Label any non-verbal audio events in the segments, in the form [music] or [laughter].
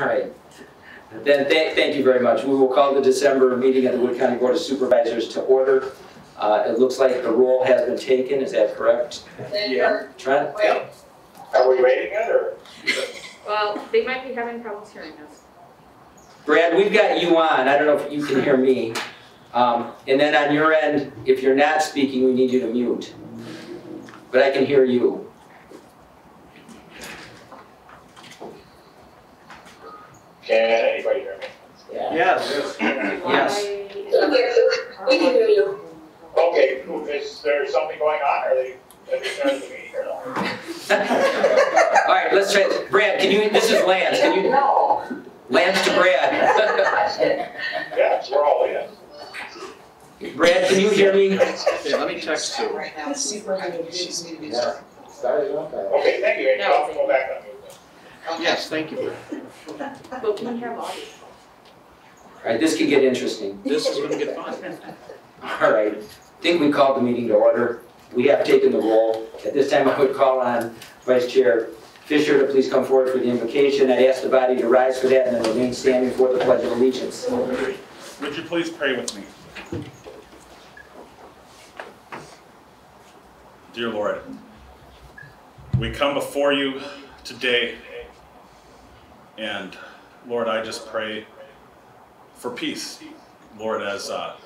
All right. Then, tha- thank you very much. We will call the December meeting of the Wood County Board of Supervisors to order. Uh, It looks like the roll has been taken, is that correct? Yeah. Trent? Wait, Are we waiting yet, or? well, they might be having problems hearing us. Brad, we've got you on, I don't know if you can hear me. Um, And then on your end, if you're not speaking, we need you to mute. But I can hear you. Can anybody hear me? Yes. Yes. We can hear you. Okay, is there something going on, or are they, are they starting the meeting or no? All right, let's try, it. Brad, can you, this is Lance, can you, No. Lance to Brad. Yes, we're all in. Brad, can you hear me? Okay, let me text Sue. Okay, thank you, and I'll go back on mute then. Yes, thank you. [laughs] But we have audio. All right, this could get interesting. This is gonna get fun. [laughs] All right, I think we called the meeting to order. We have taken the roll. At this time, I would call on Vice Chair Fisher to please come forward for the invocation. I'd ask the body to rise for that and then remain standing for the Pledge of Allegiance. Would you please pray with me? Dear Lord, we come before you today, and Lord, I just pray for peace. Lord, as uh,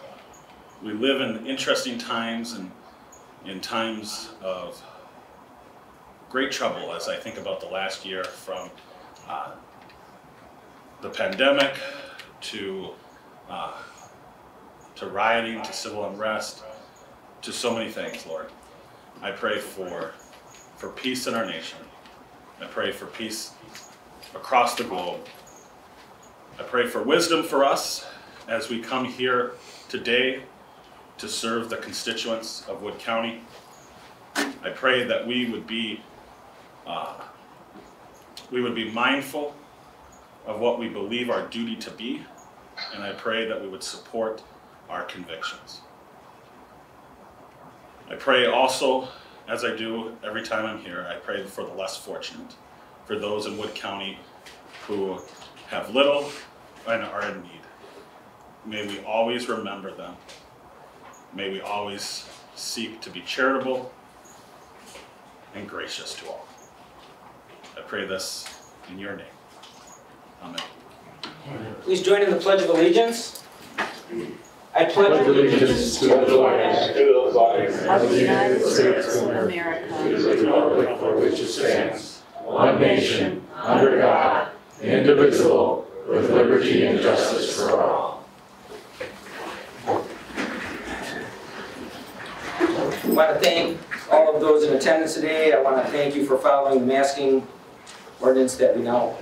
we live in interesting times and in times of great trouble, as I think about the last year from uh, the pandemic to uh, to rioting, to civil unrest, to so many things, Lord. I pray for for peace in our nation. I pray for peace across the globe. I pray for wisdom for us as we come here today to serve the constituents of Wood County. I pray that we would be uh, we would be mindful of what we believe our duty to be and I pray that we would support our convictions. I pray also, as I do every time I'm here, I pray for the less fortunate, for those in Wood County who have little and are in need. May we always remember them. May we always seek to be charitable and gracious to all. I pray this in your name. Amen. Please join in the Pledge of Allegiance. I pledge allegiance to the flag To the flag of the United States of America, to the republic for which it stands, one nation, under God, indivisible, with liberty and justice for all. I want to thank all of those in attendance today. I want to thank you for following the masking ordinance that we now,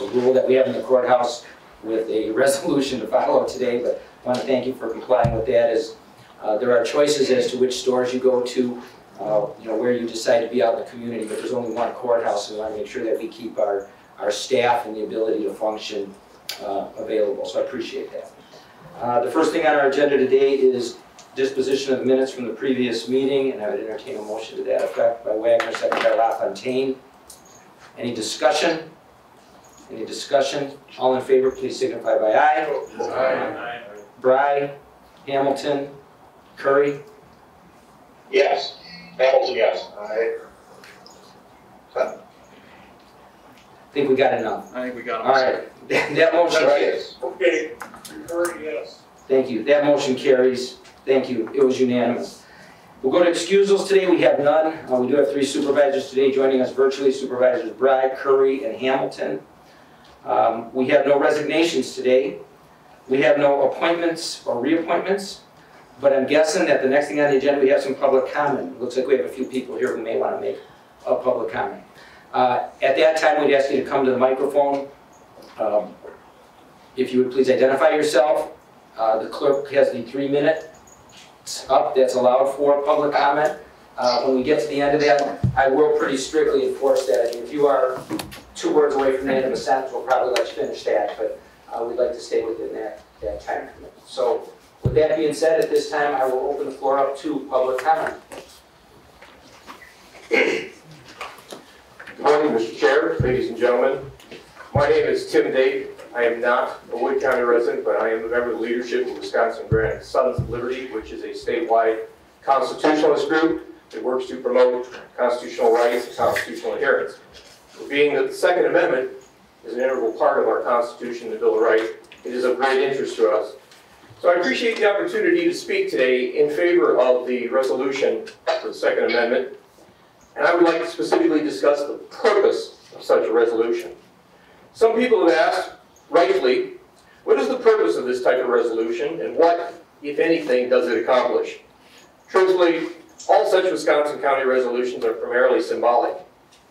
a rule that we have in the courthouse with a [laughs] resolution to follow today, but I want to thank you for complying with that as uh, there are choices as to which stores you go to, uh, you know, where you decide to be out in the community, but there's only one courthouse, and we want to make sure that we keep our, our staff and the ability to function uh, available, so I appreciate that. Uh, The first thing on our agenda today is disposition of the minutes from the previous meeting, and I would entertain a motion to that effect by Wagner, second by LaFontaine. Any discussion? Any discussion? All in favor, please signify by aye. Aye. Bry, Hamilton, Curry, Yes. Hamilton, yes. I think we got enough. I think we got All them. right, [laughs] that motion carries. Okay. Curry, yes. Thank you. That motion carries. Thank you. It was unanimous. We'll go to excusals today. We have none. Uh, We do have three supervisors today joining us virtually, Supervisors Bragg, Curry, and Hamilton. Um, We have no resignations today. We have no appointments or reappointments, but I'm guessing that the next thing on the agenda, we have some public comment. Looks like we have a few people here who may want to make a public comment. Uh, At that time, we'd ask you to come to the microphone. Um, If you would please identify yourself, uh, The clerk has the three minute up that's allowed for public comment. Uh, When we get to the end of that, I will pretty strictly enforce that. If you are two words away from the end of a sentence, we'll probably let you finish that, but uh, we'd like to stay within that, that time commitment. So with that being said, at this time, I will open the floor up to public comment. Good morning, Mr. Chair, ladies and gentlemen. My name is Tim Dave. I am not a Wood County resident, but I am a member of the leadership of Wisconsin Granite Sons of Liberty, which is a statewide constitutionalist group that works to promote constitutional rights and constitutional adherence. Being that the Second Amendment is an integral part of our Constitution, the Bill of Rights, it is of great interest to us. So I appreciate the opportunity to speak today in favor of the resolution for the Second Amendment. And I would like to specifically discuss the purpose of such a resolution. Some people have asked, rightly, what is the purpose of this type of resolution and what, if anything, does it accomplish? Truthfully, all such Wisconsin County resolutions are primarily symbolic.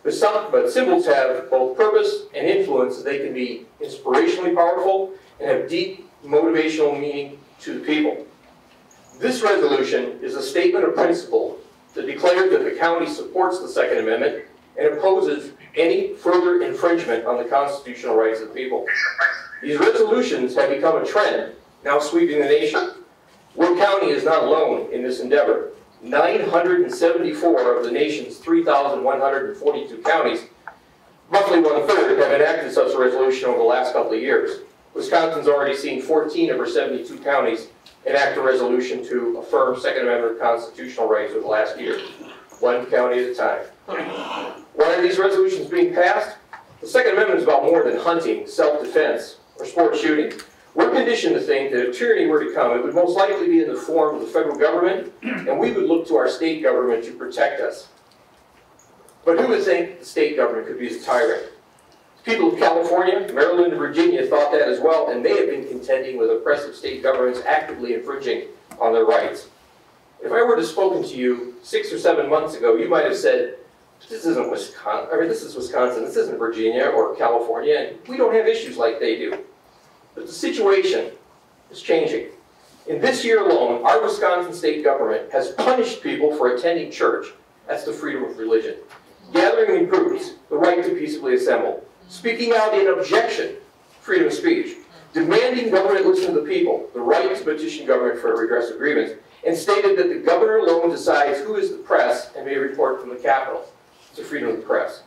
But some, but symbols have both purpose and influence, they can be inspirationally powerful and have deep motivational meaning to the people. This resolution is a statement of principle that declares that the county supports the Second Amendment and opposes any further infringement on the constitutional rights of the people. These resolutions have become a trend, now sweeping the nation. Wood County is not alone in this endeavor. 974 of the nation's 3,142 counties, roughly one-third, have enacted such a resolution over the last couple of years. Wisconsin's already seen 14 of her 72 counties enact a resolution to affirm Second Amendment constitutional rights over the last year, one county at a time. Why are these resolutions being passed? The Second Amendment is about more than hunting, self-defense, or sport shooting. We're conditioned to think that if tyranny were to come, it would most likely be in the form of the federal government, and we would look to our state government to protect us. But who would think the state government could be a tyrant? People of California, Maryland, and Virginia thought that as well, and they have been contending with oppressive state governments actively infringing on their rights. If I were to have spoken to you six or seven months ago, you might have said, this isn't Wisconsin, I mean, this is Wisconsin, this isn't Virginia or California, and we don't have issues like they do. But the situation is changing. In this year alone, our Wisconsin state government has punished people for attending church. That's the freedom of religion. Gathering in groups, the right to peaceably assemble. Speaking out in objection, freedom of speech. Demanding government listen to the people, the right to petition government for a redress of grievance. And stated that the governor alone decides who is the press and may report from the Capitol. It's the freedom of the press.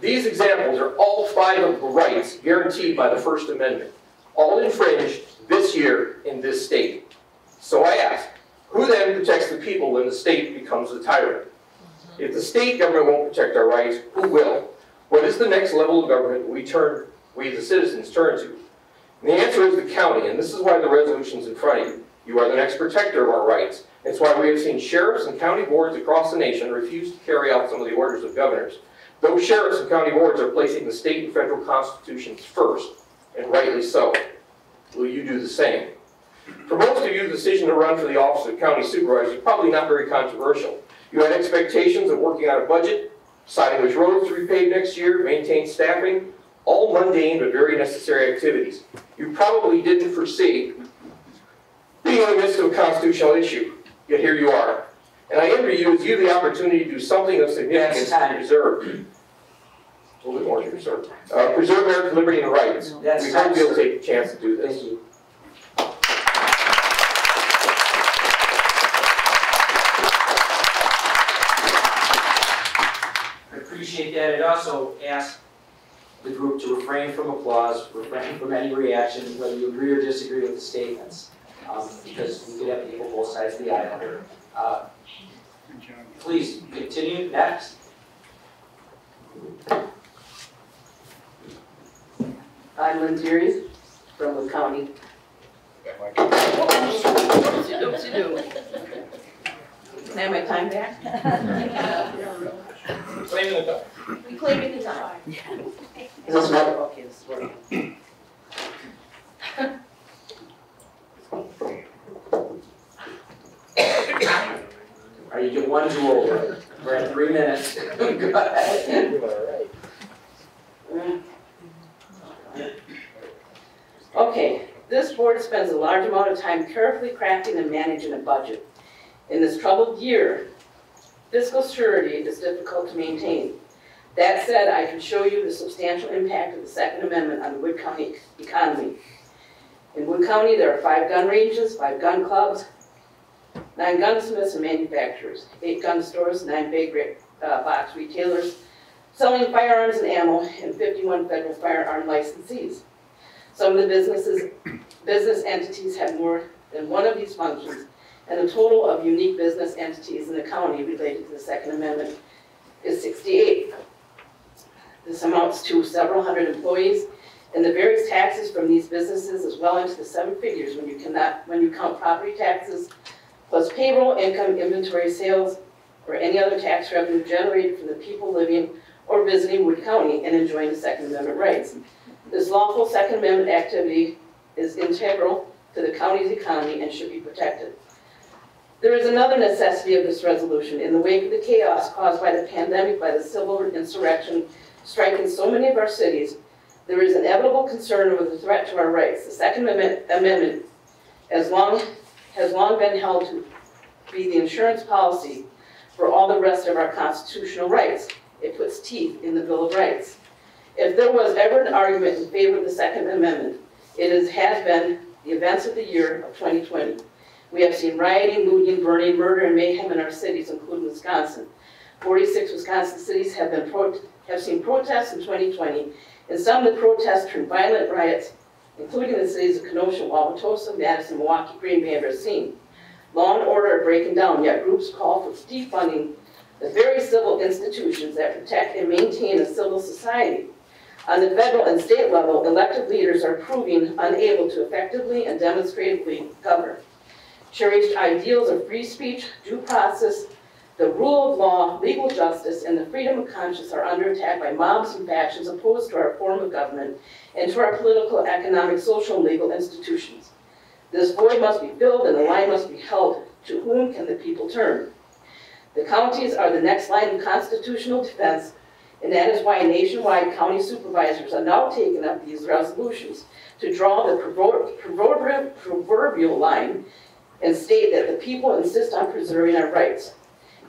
These examples are all five of the rights guaranteed by the First Amendment, all infringed this year in this state. So I ask, who then protects the people when the state becomes the tyrant? If the state government won't protect our rights, who will? What is the next level of government we turn, we the citizens turn to? And the answer is the county, and this is why the resolution's in front of you. You are the next protector of our rights. It's why we have seen sheriffs and county boards across the nation refuse to carry out some of the orders of governors. Those sheriffs and county boards are placing the state and federal constitutions first, and rightly so. Will you do the same? For most of you, the decision to run for the office of county supervisor is probably not very controversial. You had expectations of working on a budget, deciding which roads to repave next year, maintain staffing, all mundane but very necessary activities. You probably didn't foresee being in the midst of a constitutional issue, yet here you are. And I envy you as you have the opportunity to do something of significance to preserve. A little bit more to preserve. Uh, preserve American liberty and rights. That's We hope you'll take the chance to do this. Thank you. I appreciate that. I'd also ask the group to refrain from applause, refrain from any reaction, whether you agree or disagree with the statements, um, because we could have people both sides of the aisle here. Uh, Please, continue. Next. I'm Lynn Terry from Wood County. Can I have my time back? Claiming the time. Reclaiming the time. Is this what? Okay, this is working. Or you get one do-over. We're at three minutes. [laughs] Go ahead. Okay, this board spends a large amount of time carefully crafting and managing a budget. In this troubled year, fiscal surety is difficult to maintain. That said, I can show you the substantial impact of the Second Amendment on the Wood County economy. In Wood County, there are five gun ranges, five gun clubs, nine gunsmiths and manufacturers, eight gun stores, nine big uh, box retailers, selling firearms and ammo, and 51 federal firearm licensees. Some of the businesses, business entities have more than one of these functions, and the total of unique business entities in the county related to the Second Amendment is 68. This amounts to several hundred employees, and the various taxes from these businesses is well into the seven figures when you cannot, when you count property taxes, plus payroll, income, inventory, sales, or any other tax revenue generated from the people living or visiting Wood County and enjoying the Second Amendment rights. This lawful Second Amendment activity is integral to the county's economy and should be protected. There is another necessity of this resolution. In the wake of the chaos caused by the pandemic, by the civil insurrection striking so many of our cities, there is inevitable concern over the threat to our rights. The Second Amendment, Amendment as long, has long been held to be the insurance policy for all the rest of our constitutional rights. It puts teeth in the Bill of Rights. If there was ever an argument in favor of the Second Amendment, it is, has been the events of the year of 2020. We have seen rioting, looting, burning, murder, and mayhem in our cities, including Wisconsin. 46 Wisconsin cities have been pro- have seen protests in 2020, and some of the protests turned violent riots, including the cities of Kenosha, Wauwatosa, Madison, Milwaukee, Green Bay, and Racine. Law and order are breaking down, yet groups call for defunding the very civil institutions that protect and maintain a civil society. On the federal and state level, elected leaders are proving unable to effectively and demonstratively govern. Cherished ideals of free speech, due process, the rule of law, legal justice, and the freedom of conscience are under attack by mobs and factions opposed to our form of government and to our political, economic, social, and legal institutions. This void must be filled and the line must be held. To whom can the people turn? The counties are the next line of constitutional defense, and that is why nationwide county supervisors are now taking up these resolutions to draw the proverbial line and state that the people insist on preserving our rights.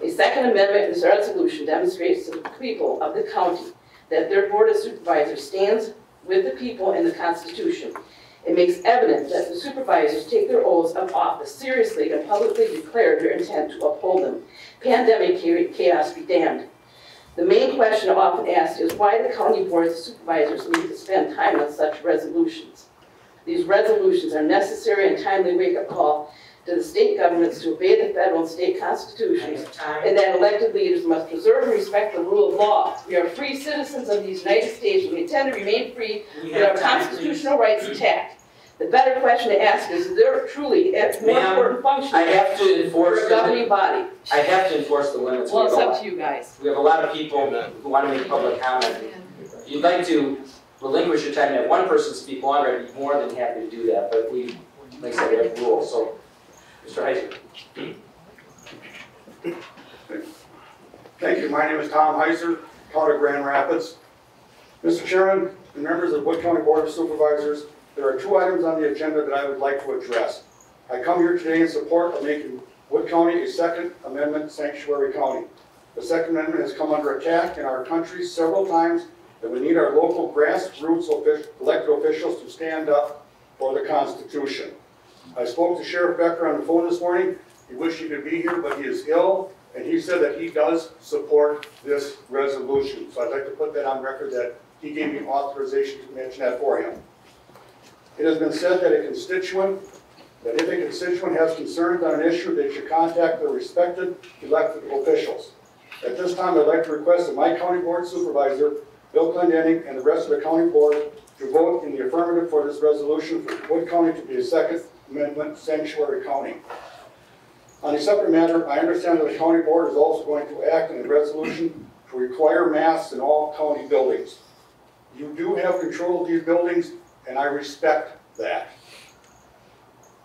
A Second Amendment in this resolution demonstrates to the people of the county that their Board of Supervisors stands with the people and the Constitution. It makes evident that the supervisors take their oaths of office seriously and publicly declare their intent to uphold them. Pandemic chaos be damned. The main question often asked is why the county boards of supervisors need to spend time on such resolutions. These resolutions are necessary and timely wake-up call to the state governments to obey the federal and state constitutions and that elected leaders must preserve and respect the rule of law. We are free citizens of the United States and we intend to remain free We with our have time, constitutional rights intact. The better question to ask is, is there truly a more important function I have to for enforce, a the- body? I have to enforce the limits. Well, We it's have a up lot- to you guys. We have a lot of people who want to make public comment. If you'd like to relinquish your time and have one person speak longer, I'd be more than happy to do that, but we, like I said, we have rules, so. Mr. Heiser. Thank you. My name is Tom Heiser, County of Grand Rapids. Mr. Chairman and members of Wood County Board of Supervisors, there are two items on the agenda that I would like to address. I come here today in support of making Wood County a Second Amendment sanctuary county. The Second Amendment has come under attack in our country several times, and we need our local grassroots elected officials to stand up for the Constitution. I spoke to Sheriff Becker on the phone this morning. He wished he could be here, but he is ill, and he said that he does support this resolution. So I'd like to put that on record that he gave me authorization to mention that for him. It has been said that a constituent, that if a constituent has concerns on an issue, they should contact their respected elected officials. At this time, I'd like to request that my county board supervisor, Bill Clendenning, and the rest of the county board to vote in the affirmative for this resolution for Wood County to be a Second Amendment sanctuary county. On a separate matter, I understand that the county board is also going to act in a resolution to require masks in all county buildings. You do have control of these buildings, and I respect that.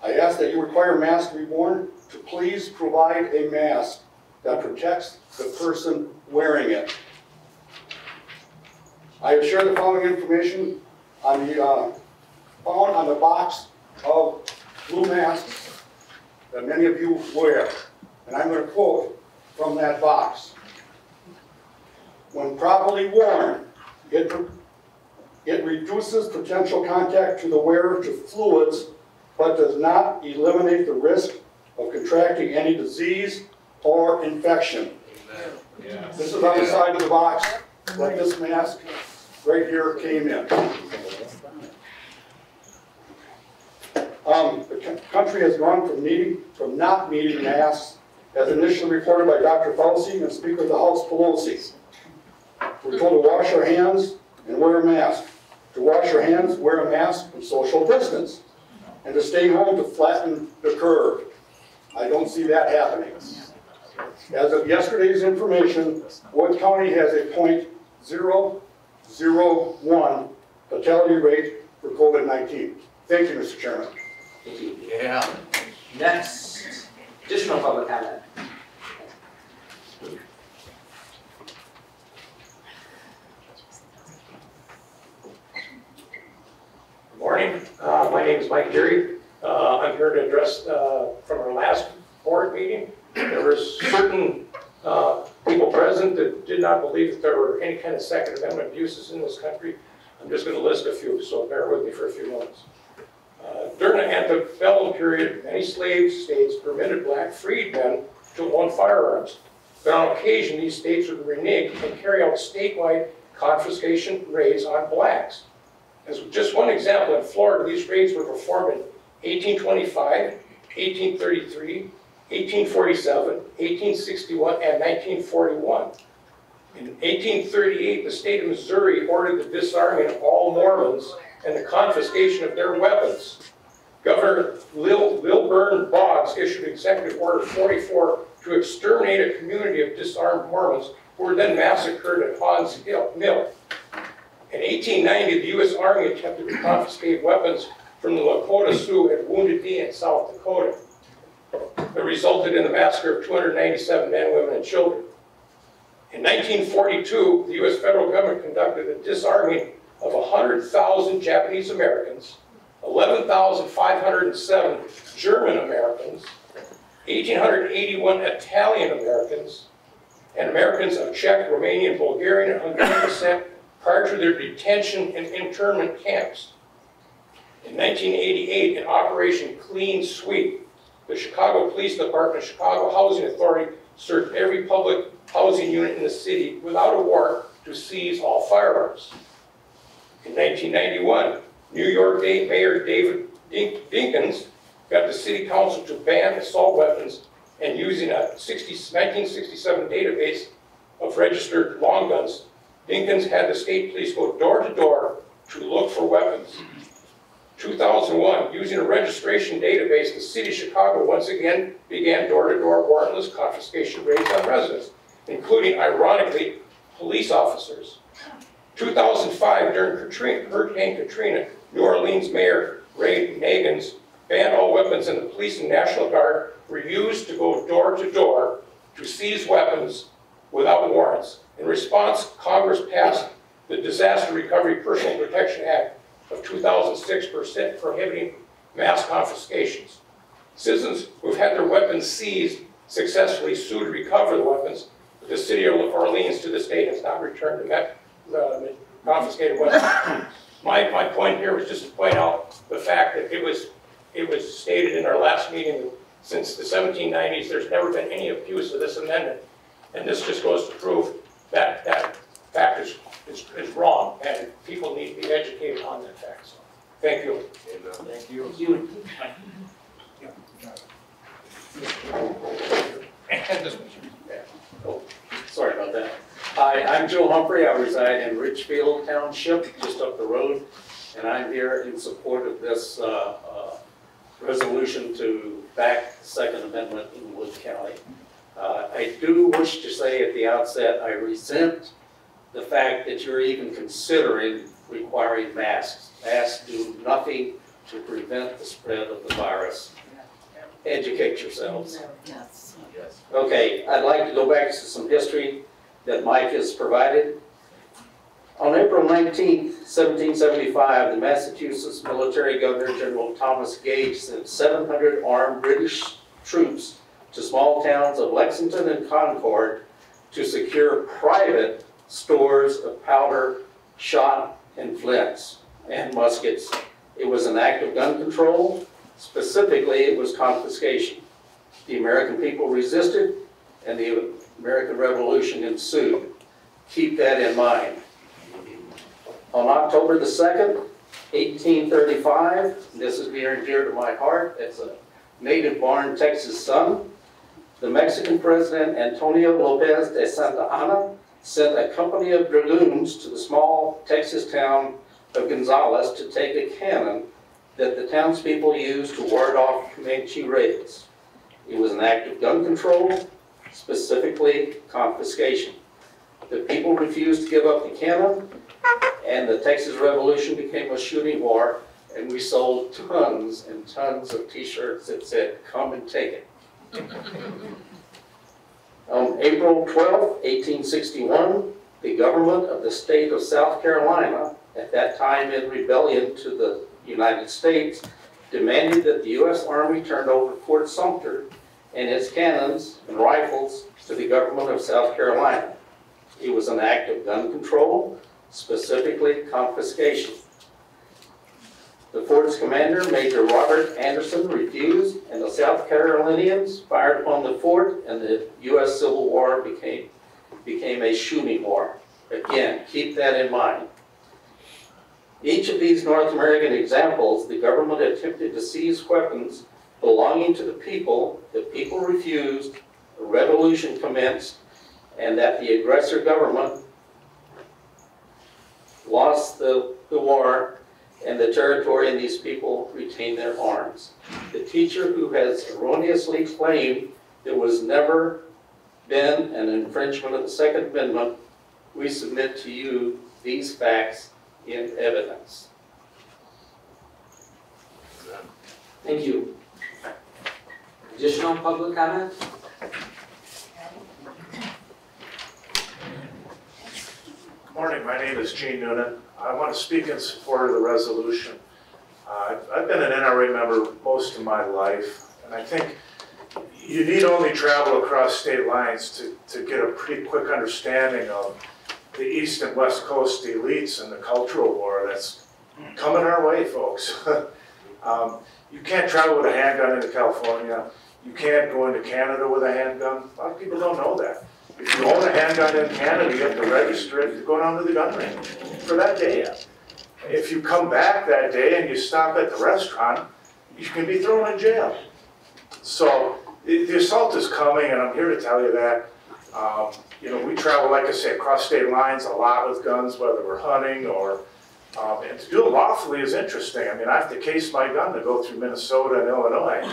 I ask that you require masks to be worn, to please provide a mask that protects the person wearing it. I have shared the following information on the, uh, found on the box of blue masks that many of you wear. And I'm going to quote from that box. When properly worn, it, it reduces potential contact to the wearer to fluids, but does not eliminate the risk of contracting any disease or infection. This is on the side of the box. that this mask right here came in. Um, the co- country has gone from needing, from not needing masks, as initially reported by Dr. Fauci and Speaker of the House Pelosi. We're told to wash our hands and wear a mask. To wash your hands, wear a mask and social distance. And to stay home to flatten the curve. I don't see that happening. As of yesterday's information, Wood County has a point zero zero one fatality rate for COVID-19. Thank you, Mr. Chairman. Yeah. Next, additional public comment. Good Morning, uh, my name is Mike Geary. Uh, I'm here to address, uh, from our last board meeting. There were certain, uh, people present that did not believe that there were any kind of Second Amendment abuses in this country. I'm just gonna list a few, so bear with me for a few moments. During the antebellum period, many slave states permitted black freedmen to own firearms. But on occasion, these states would renege and carry out statewide confiscation raids on blacks. As just one example, in Florida, these raids were performed in 1825, 1833, 1847, 1861, and 1941. In 1838, the state of Missouri ordered the disarming of all Mormons and the confiscation of their weapons. Governor Lil, Lilburn Boggs issued Executive Order 44 to exterminate a community of disarmed Mormons who were then massacred at Haun's Hill- Mill. In 1890, the U.S. Army attempted to confiscate weapons from the Lakota Sioux at Wounded Knee in South Dakota. It resulted in the massacre of 297 men, women, and children. In 1942, the U.S. federal government conducted a disarming of 100,000 Japanese Americans, 11,507 German Americans, 1,881 Italian Americans, and Americans of Czech, Romanian, Bulgarian, and Hungarian descent prior to their detention in internment camps. In 1988, in Operation Clean Sweep, the Chicago Police Department, and Chicago Housing Authority searched every public housing unit in the city without a warrant to seize all firearms. In 1991, New York Mayor David Dink- Dinkins got the city council to ban assault weapons and using a 60 1967 database of registered long guns, Dinkins had the state police go door to door to look for weapons. 2001, using a registration database, the city of Chicago once again began door-to-door warrantless confiscation raids on residents, including, ironically, police officers. 2005, during Katrina, Hurricane Katrina, New Orleans Mayor Ray Nagans banned all weapons and the police and National Guard were used to go door to door to seize weapons without warrants. In response, Congress passed the Disaster Recovery Personal Protection Act of 2006 prohibiting mass confiscations. Citizens who've had their weapons seized successfully sued to recover the weapons, but the city of Orleans to this date has not returned the Uh, met- confiscated weapons. My, my point here was just to point out the fact that it was, it was stated in our last meeting that since the 1790s, there's never been any abuse of this amendment. And this just goes to prove that, that fact is, is, is wrong, and people need to be educated on that fact, so, thank you. Thank you. You, Sorry about that. Hi, I'm Joe Humphrey. I reside in Richfield Township, just up the road. And I'm here in support of this uh, uh, resolution to back the Second Amendment in Wood County. Uh, I do wish to say at the outset, I resent the fact that you're even considering requiring masks. Masks do nothing to prevent the spread of the virus. Educate yourselves. Yes. Okay, I'd like to go back to some history that Mike has provided. On April 19, 1775, the Massachusetts military governor, General Thomas Gage, sent 700 armed British troops to small towns of Lexington and Concord to secure private stores of powder, shot, and flints, and muskets. It was an act of gun control. Specifically, it was confiscation. The American people resisted, and the American Revolution ensued. Keep that in mind. On October the 2nd, 1835, this is near and dear to my heart, it's a native-born Texas son. The Mexican president Antonio Lopez de Santa Anna sent a company of dragoons to the small Texas town of Gonzales to take a cannon that the townspeople used to ward off Comanche raids. It was an act of gun control, specifically confiscation. The people refused to give up the cannon, and the Texas Revolution became a shooting war, and we sold tons and tons of t-shirts that said, "Come and take it." [laughs] On April 12, 1861, the government of the state of South Carolina, at that time in rebellion to the United States, demanded that the U.S. Army turn over Fort Sumter and its cannons and rifles to the government of South Carolina. It was an act of gun control, specifically confiscation. The fort's commander, Major Robert Anderson, refused, and the South Carolinians fired upon the fort, and the U.S. Civil War became, became a shooting war. Again, keep that in mind. Each of these North American examples, the government attempted to seize weapons belonging to the people, the people refused, a revolution commenced, and that the aggressor government lost the, the war and the territory and these people retained their arms. The teacher who has erroneously claimed there was never been an infringement of the Second Amendment, we submit to you these facts in evidence. Thank you. Additional public comment? Good morning, my name is Gene Noonan. I want to speak in support of the resolution. Uh, I've- been an NRA member most of my life, and I think you need only travel across state lines to, to get a pretty quick understanding of the east and west coast elites and the cultural war that's coming our way, folks. [laughs] Um, You can't travel with a handgun into California. You can't go into Canada with a handgun. A lot of people don't know that. If you own a handgun in Canada, you have to register it to go down to the gun range for that day. If you come back that day and you stop at the restaurant, you can be thrown in jail. So the assault is coming, and I'm here to tell you that. Um, You know, we travel, like I say, across state lines a lot with guns, whether we're hunting or, um, and to do it lawfully is interesting. I mean, I have to case my gun to go through Minnesota and Illinois.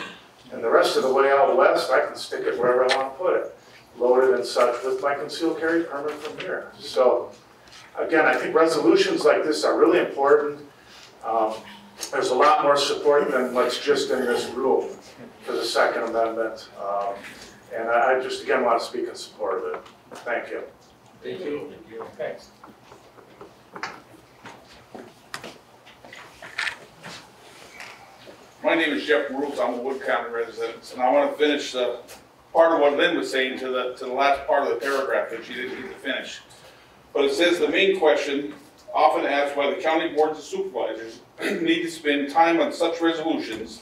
And the rest of the way out west, I can stick it wherever I want to put it, loaded and such with my concealed carry permit from here. So, again, I think resolutions like this are really important. Um, There's a lot more support than what's just in this room for the Second Amendment. Um, And I I just, again, want to speak in support of it. Thank you. Thank you. Thanks. My name is Jeff Rules, I'm a Wood County resident, and I want to finish uh, part of what Lynn was saying to the, to the last part of the paragraph that she didn't get to finish. But it says the main question often asked why the county boards of supervisors [clears throat] need to spend time on such resolutions.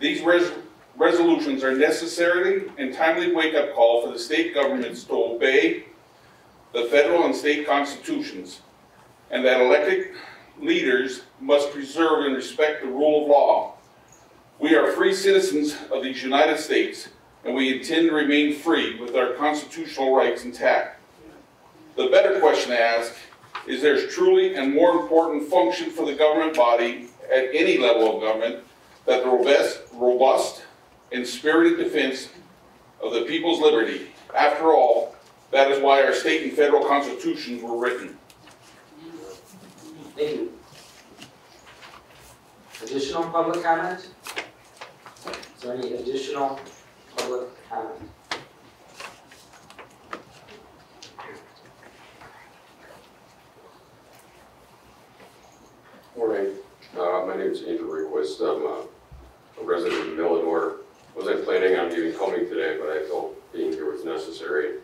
These res- resolutions are necessarily and timely wake-up call for the state governments to obey the federal and state constitutions, and that elected leaders must preserve and respect the rule of law. We are free citizens of these United States, and we intend to remain free with our constitutional rights intact. The better question to ask is there's truly and more important function for the government body at any level of government that the robust, robust and spirited defense of the people's liberty. After all, that is why our state and federal constitutions were written. Thank you. Additional public comment? Is there any additional public comment? Morning, uh, my name is Andrew Request, I'm uh, a resident of Milladore. Wasn't planning on even coming today, but I felt being here was necessary.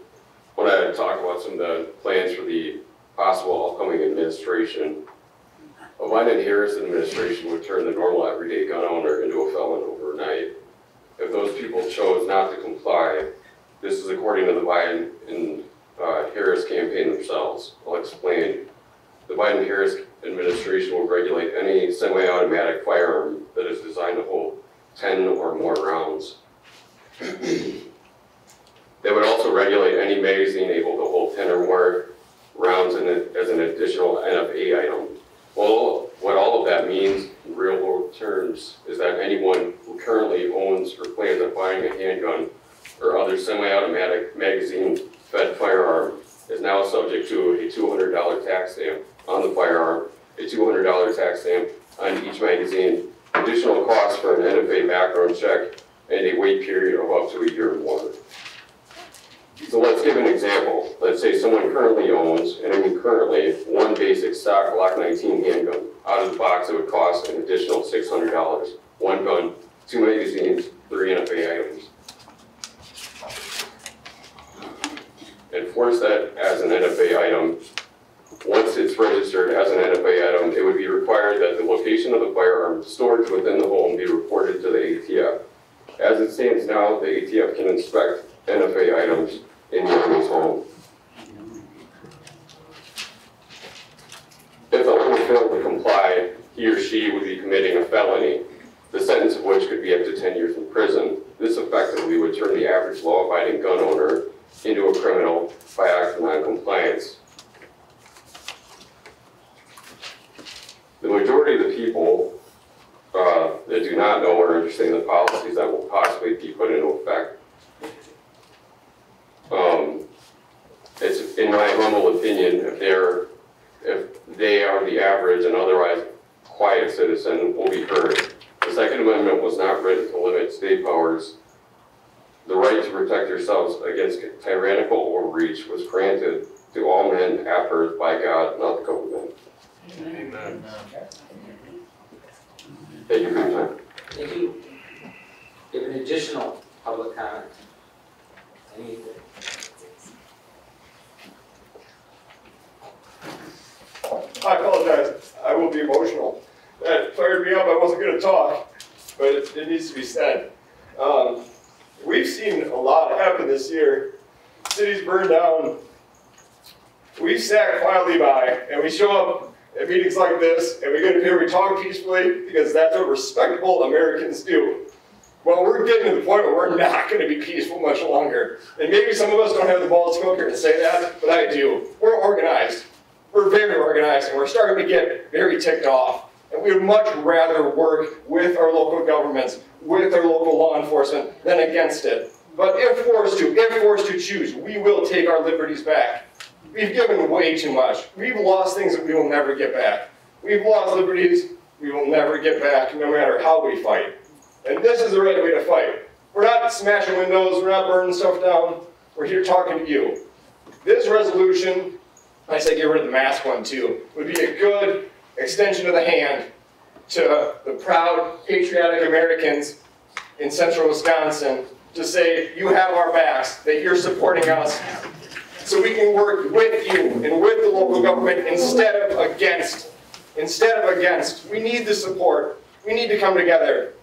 Want to talk about some of the plans for the possible upcoming administration. A Biden-Harris administration would turn the normal everyday gun owner into a felon overnight. If those people chose not to comply, this is according to the Biden uh, Harris campaign themselves. I'll explain. The Biden-Harris administration will regulate any semi-automatic firearm that is designed to hold 10 or more rounds. [clears throat] They would also regulate any magazine able to hold 10 or more rounds as an additional NFA item. Well, what all of that means in real world terms is that anyone who currently owns or plans on buying a handgun or other semi-automatic magazine-fed firearm is now subject to a $200 tax stamp on the firearm, a $200 tax stamp on each magazine, additional costs for an NFA background check, and a wait period of up to a year or more. So let's give an example. Let's say someone currently owns, and I mean currently, one basic stock Glock 19 handgun. Out of the box, it would cost an additional $600. One gun, two magazines, three NFA items. Enforce that as an NFA item. Once it's registered as an NFA item, it would be required that the location of the firearm stored within the home be reported to the ATF. As it stands now, the ATF can inspect NFA items in your home. If the owner failed to comply, he or she would be committing a felony, the sentence of which could be up to 10 years in prison. This effectively would turn the average law-abiding gun owner into a criminal by act of noncompliance. The majority of the people uh, that do not know or understand the policies that will possibly be put into effect um, it's, in my humble opinion, if they're, if they are the average and otherwise quiet citizen will be heard. The Second Amendment was not written to limit state powers. The right to protect yourselves against tyrannical overreach was granted to all men at birth by God, not the government. Amen. Thank you for your time. Thank you. Give an additional public comment. Anything? I apologize. I will be emotional. That fired me up. I wasn't going to talk, but it, it needs to be said. Um, we've seen a lot happen this year. Cities burned down. We sat quietly by, and we show up at meetings like this, and we get up here, we talk peacefully, because that's what respectable Americans do. Well, we're getting to the point where we're not going to be peaceful much longer. And maybe some of us don't have the balls to up here and say that, but I do. We're organized. We're very organized, and we're starting to get very ticked off. And we would much rather work with our local governments, with our local law enforcement, than against it. But if forced to, if forced to choose, we will take our liberties back. We've given way too much. We've lost things that we will never get back. We've lost liberties we will never get back, no matter how we fight. And this is the right way to fight. We're not smashing windows, we're not burning stuff down. We're here talking to you. This resolution, I say get rid of the mask one too, would be a good extension of the hand to the proud, patriotic Americans in central Wisconsin to say you have our backs, that you're supporting us, so we can work with you and with the local government instead of against. Instead of against. We need the support. We need to come together.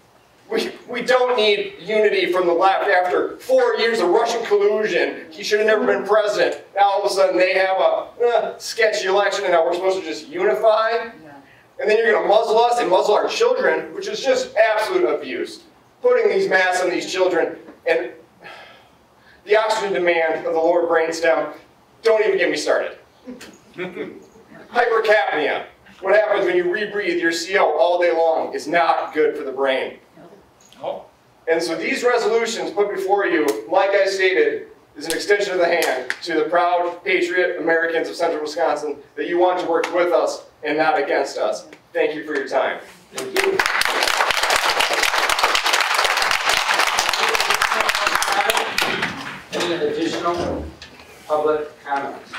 We, we don't need unity from the left after four years of Russian collusion. He should have never been president. Now all of a sudden they have a uh, sketchy election and now we're supposed to just unify? And then you're going to muzzle us and muzzle our children, which is just absolute abuse. Putting these masks on these children and the oxygen demand of the lower brainstem, don't even get me started. [laughs] Hypercapnia, what happens when you rebreathe your CO all day long is not good for the brain. And so these resolutions put before you, like I stated, is an extension of the hand to the proud patriot Americans of central Wisconsin that you want to work with us and not against us. Thank you for your time. Thank you. Any additional public comments?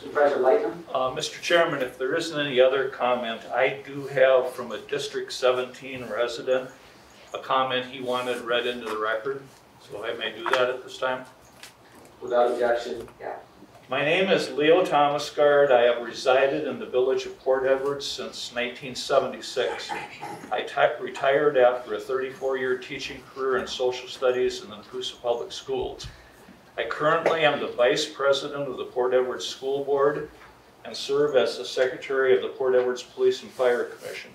Supervisor Lightner? Uh, Mr. Chairman, if there isn't any other comment, I do have from a District 17 resident, a comment he wanted read into the record, so I may do that at this time. Without objection, yeah. My name is Leo Thomas Guard. I have resided in the village of Port Edwards since 1976. I retired after a 34-year teaching career in social studies in the Nekoosa Public Schools. I currently am the Vice President of the Port Edwards School Board and serve as the Secretary of the Port Edwards Police and Fire Commission.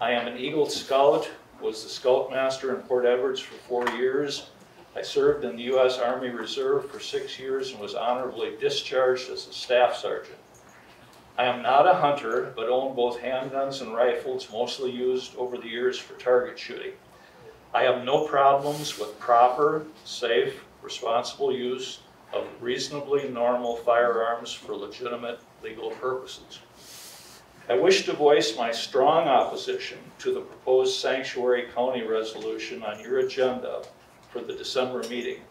I am an Eagle Scout, was the Scoutmaster in Port Edwards for four years. I served in the U.S. Army Reserve for six years and was honorably discharged as a Staff Sergeant. I am not a hunter, but own both handguns and rifles, mostly used over the years for target shooting. I have no problems with proper, safe, responsible use of reasonably normal firearms for legitimate legal purposes. I wish to voice my strong opposition to the proposed sanctuary county resolution on your agenda for the December meeting.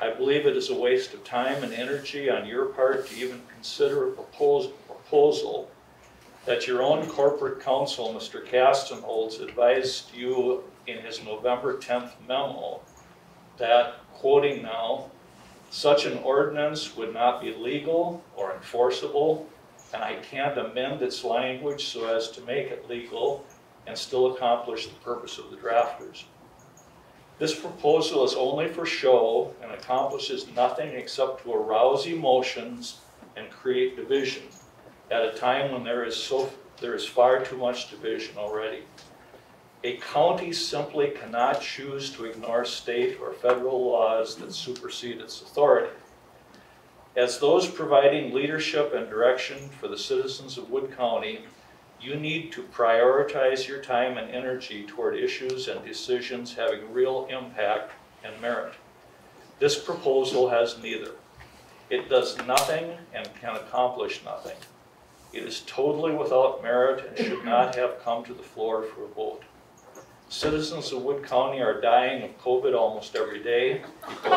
I believe it is a waste of time and energy on your part to even consider a proposal, proposal that your own corporate counsel, Mr. Kastenholz, advised you in his November 10th memo that, quoting now, such an ordinance would not be legal or enforceable, and I can't amend its language so as to make it legal and still accomplish the purpose of the drafters. This proposal is only for show and accomplishes nothing except to arouse emotions and create division at a time when there is so, there is far too much division already. A county simply cannot choose to ignore state or federal laws that supersede its authority. As those providing leadership and direction for the citizens of Wood County, you need to prioritize your time and energy toward issues and decisions having real impact and merit. This proposal has neither. It does nothing and can accomplish nothing. It is totally without merit and should not have come to the floor for a vote. Citizens of Wood County are dying of COVID almost every day. You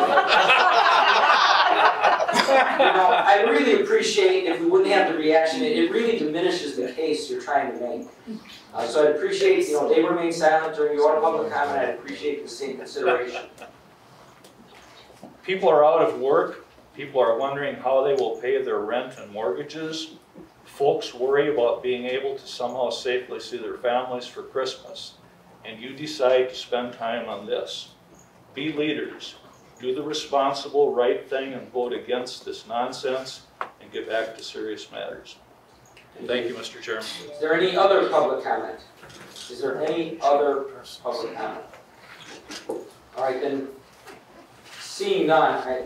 know, I really appreciate if we wouldn't have the reaction, it it really diminishes the case you're trying to make. Uh, so I'd appreciate, you know, they remain silent during your public comment, I'd appreciate the same consideration. People are out of work. People are wondering how they will pay their rent and mortgages. Folks worry about being able to somehow safely see their families for Christmas. And you decide to spend time on this. Be leaders. Do the responsible, right thing and vote against this nonsense and get back to serious matters. Thank you, Mr. Chairman. Is there any other public comment? Is there any other public comment? All right, then, seeing none, I,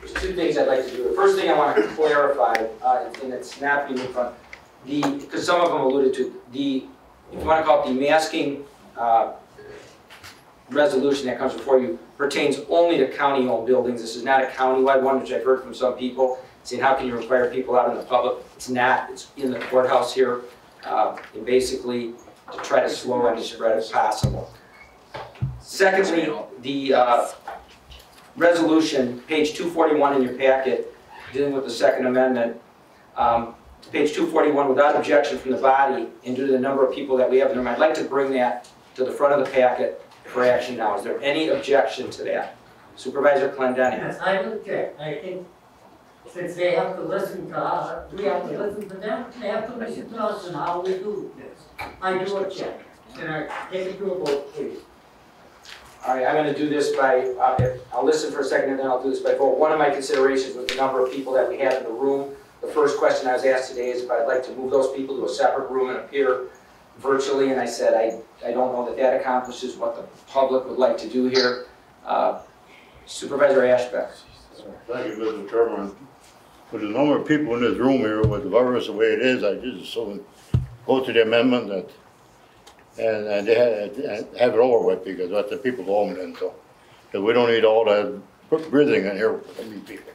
there's two things I'd like to do. The first thing I want to clarify, uh, and it's not being in front, the, because some of them alluded to, the, if you want to call it the masking, uh, resolution that comes before you pertains only to county-owned buildings. This is not a countywide one, which I've heard from some people, saying, how can you require people out in the public? It's not, it's in the courthouse here, uh, and basically to try to slow any spread as possible. Secondly, the uh, resolution, page 241 in your packet, dealing with the Second Amendment, um, page 241, without objection from the body, and due to the number of people that we have in the room, I'd like to bring that to the front of the packet for action now. Is there any objection to that? Supervisor Clendenning? Yes, I would object. I think since they have to listen to us, we have to listen to them, they have to listen to us and how we do this. I do object. Can I take it to a vote, please? All right, I'm gonna do this by, uh, I'll listen for a second and then I'll do this by vote. One of my considerations with the number of people that we have in the room, the first question I was asked today is if I'd like to move those people to a separate room and appear virtually, and I said, I, I don't know that that accomplishes what the public would like to do here. Uh, Supervisor Ashbeck? Thank you, Mr. Chairman. With the number of people in this room here, with the virus the way it is, I just so go to the amendment that, and, and have, have it over with, because let the people home then, so. Because we don't need all that breathing in here with many people.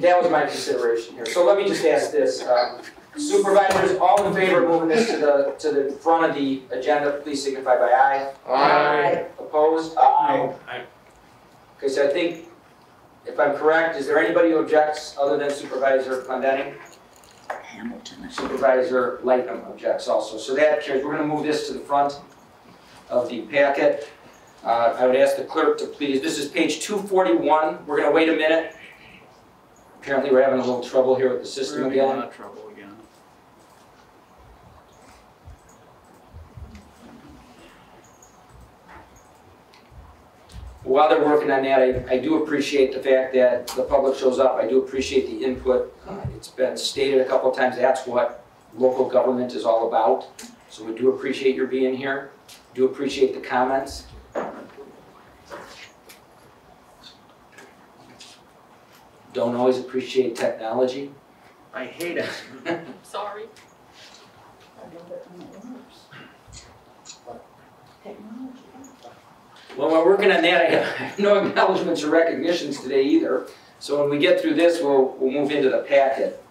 That was my consideration here. So let me just ask this, um, supervisors, all in favor of moving this to the, to the front of the agenda, please signify by aye. Aye. Opposed? Aye. Okay, so I think, if I'm correct, is there anybody who objects other than Supervisor Clendenning? Hamilton. Supervisor Leichtnam objects also. So that carries, we're gonna move this to the front of the packet. Uh, I would ask the clerk to please, this is page two forty-one, we're gonna wait a minute. Apparently, we're having a little trouble here with the system We're again. trouble again. While they're working on that, I, I do appreciate the fact that the public shows up. I do appreciate the input. Uh, It's been stated a couple of times, that's what local government is all about. So we do appreciate your being here. Do appreciate the comments. Don't always appreciate technology. I hate it. [laughs] Sorry. Well, we're working on that. I have [laughs] no acknowledgements or recognitions today either. So when we get through this, we'll, we'll move into the packet.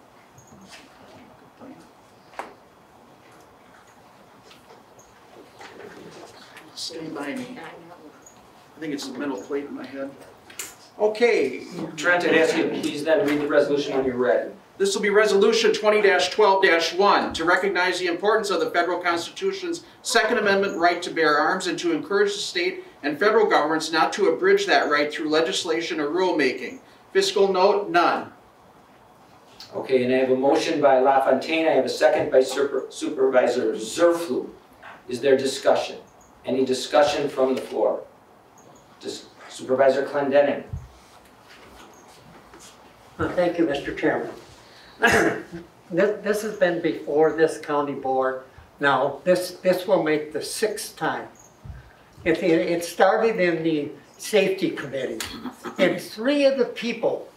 Stay by me. I think it's the metal plate in my head. Okay, Trent, I'd ask you to please then read the resolution when you're ready. This will be Resolution twenty twelve one, to recognize the importance of the federal constitution's Second Amendment right to bear arms and to encourage the state and federal governments not to abridge that right through legislation or rulemaking. Fiscal note, none. Okay, and I have a motion by LaFontaine, I have a second by Super- Supervisor Zurfluh. Is there discussion? Any discussion from the floor? Dis- Supervisor Clendenning? Thank you, Mr. Chairman. [clears throat] This, this has been before this county board. Now, this, this will make the sixth time. It, it started in the safety committee. And three of the people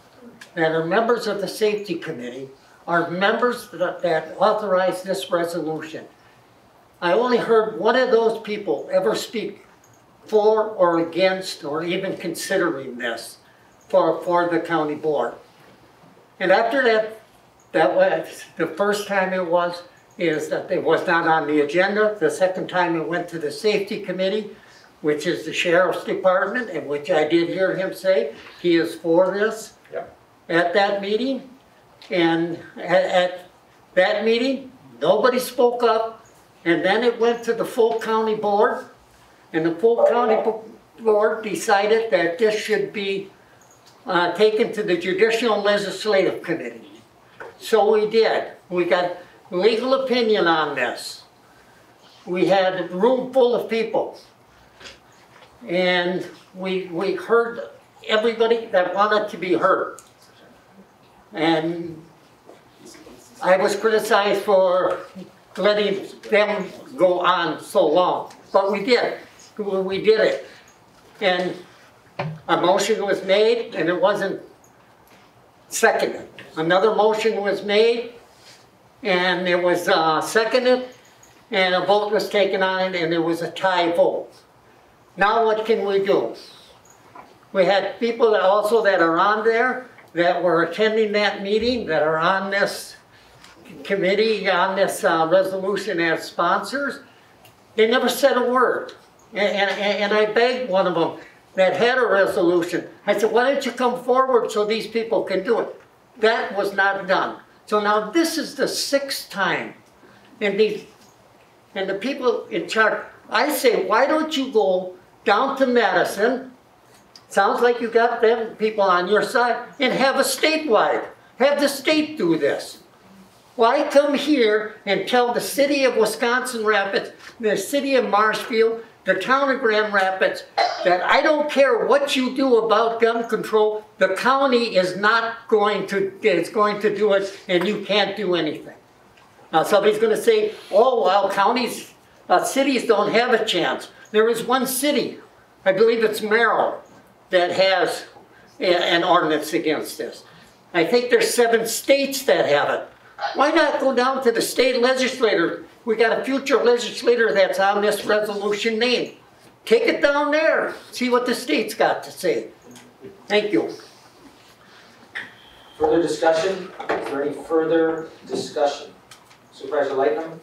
that are members of the safety committee are members that, that authorized this resolution. I only heard one of those people ever speak for or against or even considering this for, for the county board. And after that, that was, the first time it was, is that it was not on the agenda. The second time it went to the safety committee, which is the sheriff's department, and which I did hear him say he is for this at that meeting. And at, at that meeting, nobody spoke up. And then it went to the full county board, and the full county board decided that this should be uh, taken to the judicial and legislative committee. So we did. We got legal opinion on this. We had a room full of people. And we, we heard everybody that wanted to be heard. And I was criticized for letting them go on so long, but we did. We did it. And a motion was made and it wasn't seconded. Another motion was made and it was uh, seconded and a vote was taken on it and it was a tie vote. Now what can we do? We had people that also that are on there that were attending that meeting, that are on this committee, on this uh, resolution as sponsors. They never said a word. And, and, and I begged one of them that had a resolution. I said, why don't you come forward so these people can do it? That was not done. So now this is the sixth time. And the, and the people in charge, I say, why don't you go down to Madison? Sounds like you got them people on your side and have a statewide. Have the state do this. Why come here and tell the city of Wisconsin Rapids, the city of Marshfield, the town of Grand Rapids, that I don't care what you do about gun control, the county is not going to, is going to do it and you can't do anything. Now somebody's gonna say, oh, well, counties, uh, cities don't have a chance. There is one city, I believe it's Merrill, that has a- an ordinance against this. I think there's seven states that have it. Why not go down to the state legislator? We got a future legislator that's on this resolution name. Take it down there, see what the state's got to say. Thank you. Further discussion? Is there any further discussion? Supervisor Leichtnam?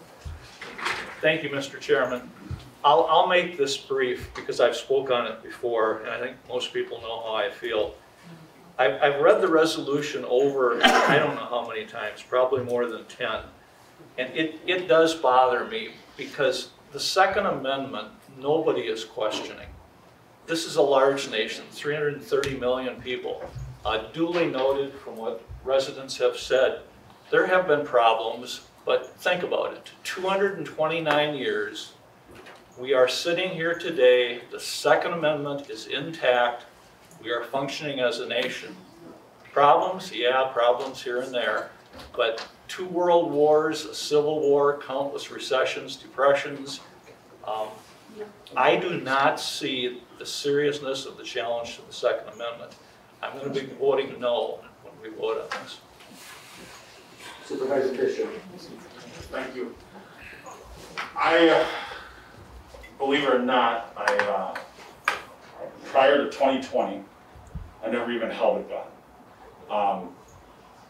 Thank you, Mr. Chairman. I'll, I'll make this brief because I've spoke on it before, and I think most people know how I feel. I've, I've read the resolution over, I don't know how many times, probably more than 10. And it, it does bother me because the Second Amendment, nobody is questioning. This is a large nation, 330 million people. Uh, Duly noted from what residents have said, there have been problems, but think about it. 229 years, We are sitting here today, the Second Amendment is intact, we are functioning as a nation. Problems, yeah, problems here and there, but two world wars, a civil war, countless recessions, depressions. um, I do not see the seriousness of the challenge to the Second Amendment. I'm gonna be voting no when we vote on this. Supervisor Fisher. Thank you. I, uh, believe it or not, I, uh, prior to 2020, I never even held a gun. Um,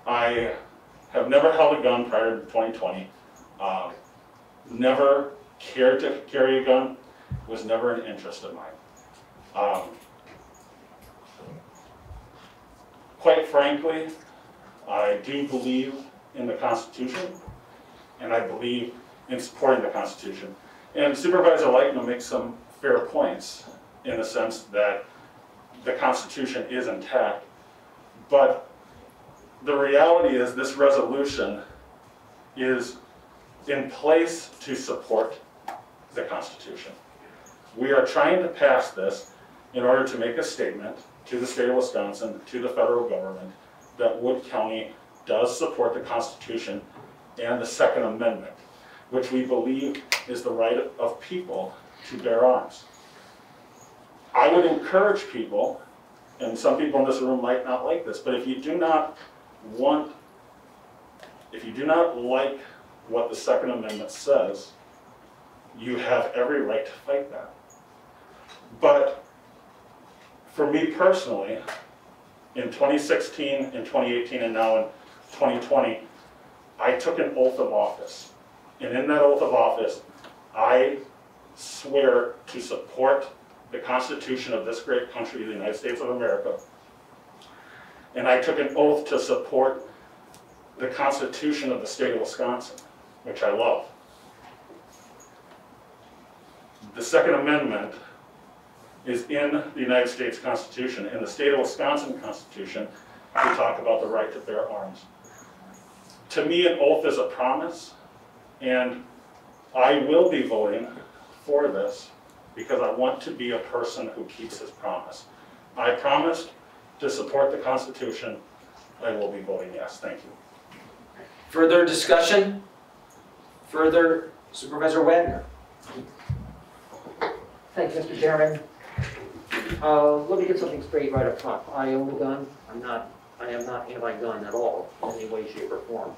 I have never held a gun prior to 2020. Um, Never cared to carry a gun, was never an interest of mine. Um, Quite frankly, I do believe in the Constitution, and I believe in supporting the Constitution. And Supervisor Leichtnam makes some fair points in the sense that the Constitution is intact, but the reality is this resolution is in place to support the Constitution. We are trying to pass this in order to make a statement to the state of Wisconsin, to the federal government, that Wood County does support the Constitution and the Second Amendment, which we believe is the right of people to bear arms. I would encourage people, and some people in this room might not like this, but if you do not want, if you do not like what the Second Amendment says, you have every right to fight that. But for me personally, in 2016, in 2018, and now in 2020, I took an oath of office. And in that oath of office, I swear to support the Constitution of this great country, the United States of America. And I took an oath to support the Constitution of the state of Wisconsin, which I love. The Second Amendment is in the United States Constitution. In the state of Wisconsin Constitution, we talk about the right to bear arms. To me, an oath is a promise, and I will be voting for this because I want to be a person who keeps his promise. I promised to support the Constitution. I will be voting yes. Thank you. Further discussion? Further, Supervisor Wagner. Thank you, Mr. Chairman. Uh, let me get something straight right up front. I own a gun. I'm not, I am not anti-gun at all, in any way, shape, or form.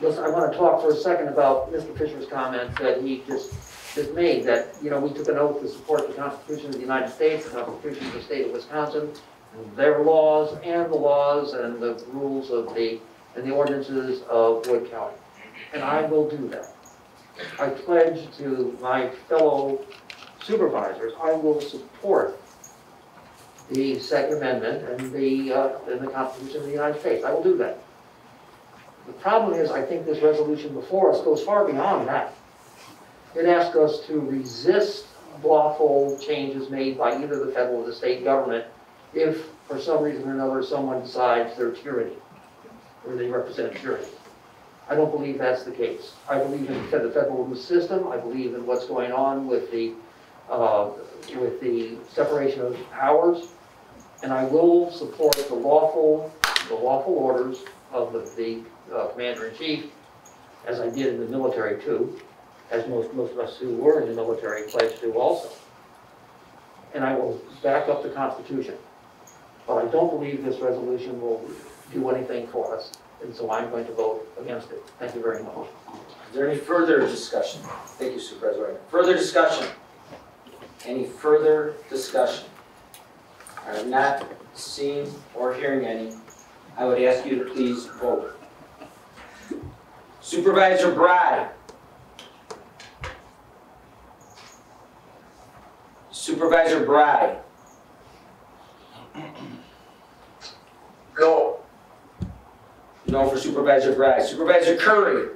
Listen, I want to talk for a second about Mr. Fisher's comment that he just, just made, that, you know, we took an oath to support the Constitution of the United States, the Constitution of the state of Wisconsin, and their laws, and the laws and the rules of the, and the ordinances of Wood County. And I will do that. I pledge to my fellow supervisors, I will support the Second Amendment and the, uh, and the Constitution of the United States. I will do that. The problem is, I think this resolution before us goes far beyond that. It asks us to resist lawful changes made by either the federal or the state government if, for some reason or another, someone decides they're tyranny, or they represent tyranny. I don't believe that's the case. I believe in the federal system, I believe in what's going on with the, uh, with the separation of powers, and I will support the lawful, the lawful orders of the, the uh, commander-in-chief, as I did in the military too, as most, most of us who were in the military pledged to also. And I will back up the Constitution. But I don't believe this resolution will do anything for us, and so I'm going to vote against it. Thank you very much. Is there any further discussion? Thank you, Supervisor. Further discussion? Any further discussion? I am not seeing or hearing any. I would ask you to please vote. Supervisor Bride. Supervisor Bride. No. No for Supervisor Bride. Supervisor Curry.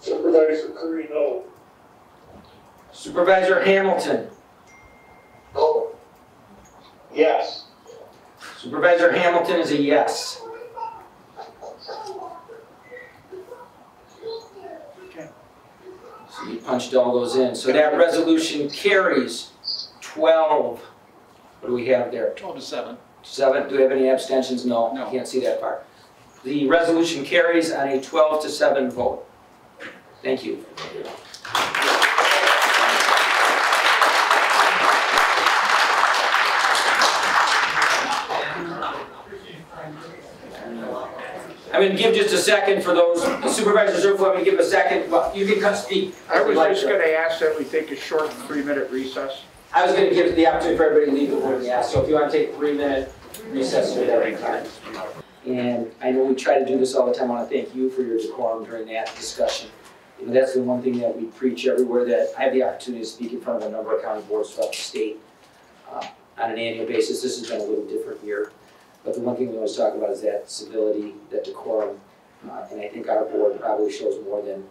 Supervisor Curry, no. Supervisor Hamilton. No. Yes. Supervisor Hamilton is a yes. Okay. So you punched all those in. So that resolution carries twelve. What do we have there? Twelve to seven. Seven, do we have any abstentions? No, No. can't see that far. The resolution carries on a twelve to seven vote. Thank you. I'm gonna give just a second for those, Supervisor Zurfluh, I'm gonna give a second, well, you can come speak. I if was like just gonna ask that we take a short three-minute recess. I was gonna give the opportunity for everybody to leave before we ask, so if you wanna take three-minute recess, do that anytime. And I know we try to do this all the time, I wanna thank you for your decorum during that discussion. That's the one thing that we preach everywhere, that I have the opportunity to speak in front of a number of county boards throughout the state uh, on an annual basis, this has been a little different year. But the one thing we always talk about is that civility, that decorum, uh, and I think our board probably shows more than,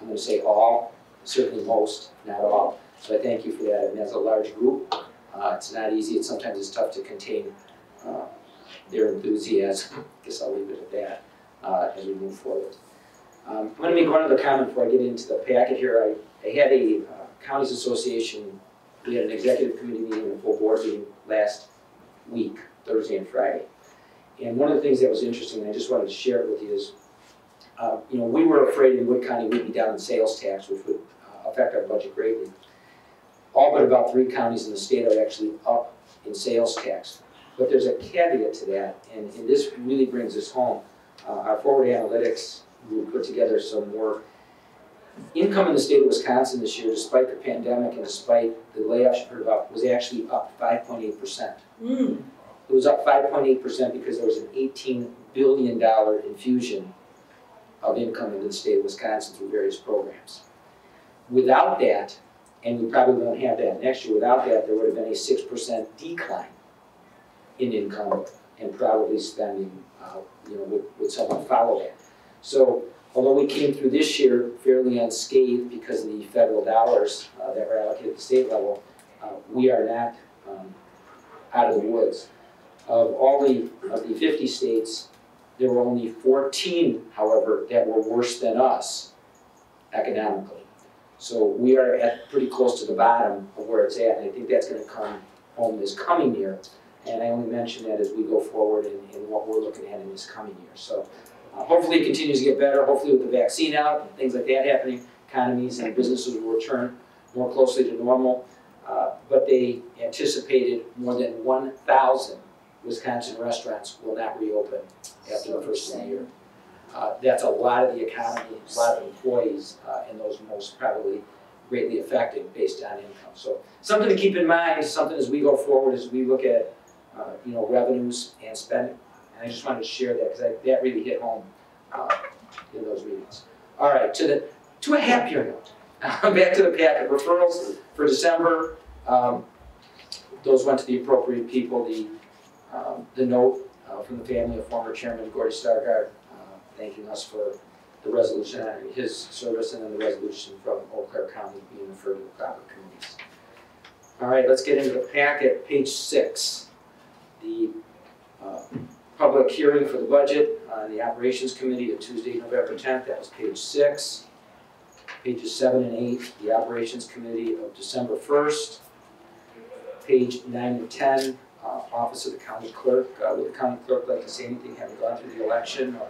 I'm gonna say all, certainly most, not all. So I thank you for that, and as a large group, uh, it's not easy, and sometimes it's tough to contain, uh, their enthusiasm, [laughs] I guess I'll leave it at that, uh, as we move forward. Um, I'm gonna make one other comment before I get into the packet here, I, I had a, uh, counties association, we had an executive committee meeting, and a full board meeting last week, Thursday and Friday. And one of the things that was interesting, and I just wanted to share it with you is, uh, you know, we were afraid in Wood County we'd be down in sales tax, which would uh, affect our budget greatly. All but about three counties in the state are actually up in sales tax. But there's a caveat to that, and, and this really brings us home. Uh, our forward analytics group put together some work. Income in the state of Wisconsin this year, despite the pandemic and despite the layoffs you heard about, was actually up five point eight percent. It was up five point eight percent because there was an eighteen billion dollar infusion of income into the state of Wisconsin through various programs. Without that, and we probably won't have that next year, without that, there would have been a six percent decline in income and probably spending, uh, you know, would, would somewhat follow that. So although we came through this year fairly unscathed because of the federal dollars uh, that were allocated at the state level, uh, we are not um, out of the woods. Of all the, of the 50 states, there were only 14, however, that were worse than us economically. So we are at pretty close to the bottom of where it's at, and I think that's gonna come home this coming year. And I only mention that as we go forward in, in what we're looking at in this coming year. So uh, hopefully it continues to get better, hopefully with the vaccine out and things like that happening, economies and businesses will return more closely to normal. Uh, But they anticipated more than 1,000 Wisconsin restaurants will not reopen after the first of the year. Uh, That's a lot of the economy, a lot of employees, uh, and those most probably greatly affected based on income. So something to keep in mind, something as we go forward, as we look at, uh, you know, revenues and spending. And I just wanted to share that, because that really hit home uh, in those meetings. All right, to the, to a happier note. [laughs] Back to the packet, referrals for December. um, Those went to the appropriate people. The, um, the note uh, from the family of former Chairman Gordy Stargard uh, thanking us for the resolution honoring his service, and then the resolution from Eau Claire County being referred to the proper committees. All right, let's get into the packet, page six. The uh, public hearing for the budget on the Operations Committee of Tuesday, November 10th, that was page six. Pages seven and eight, the Operations Committee of December 1st. Page nine and 10, uh, Office of the County Clerk. Uh, Would the county clerk like to say anything, having gone through the election, or?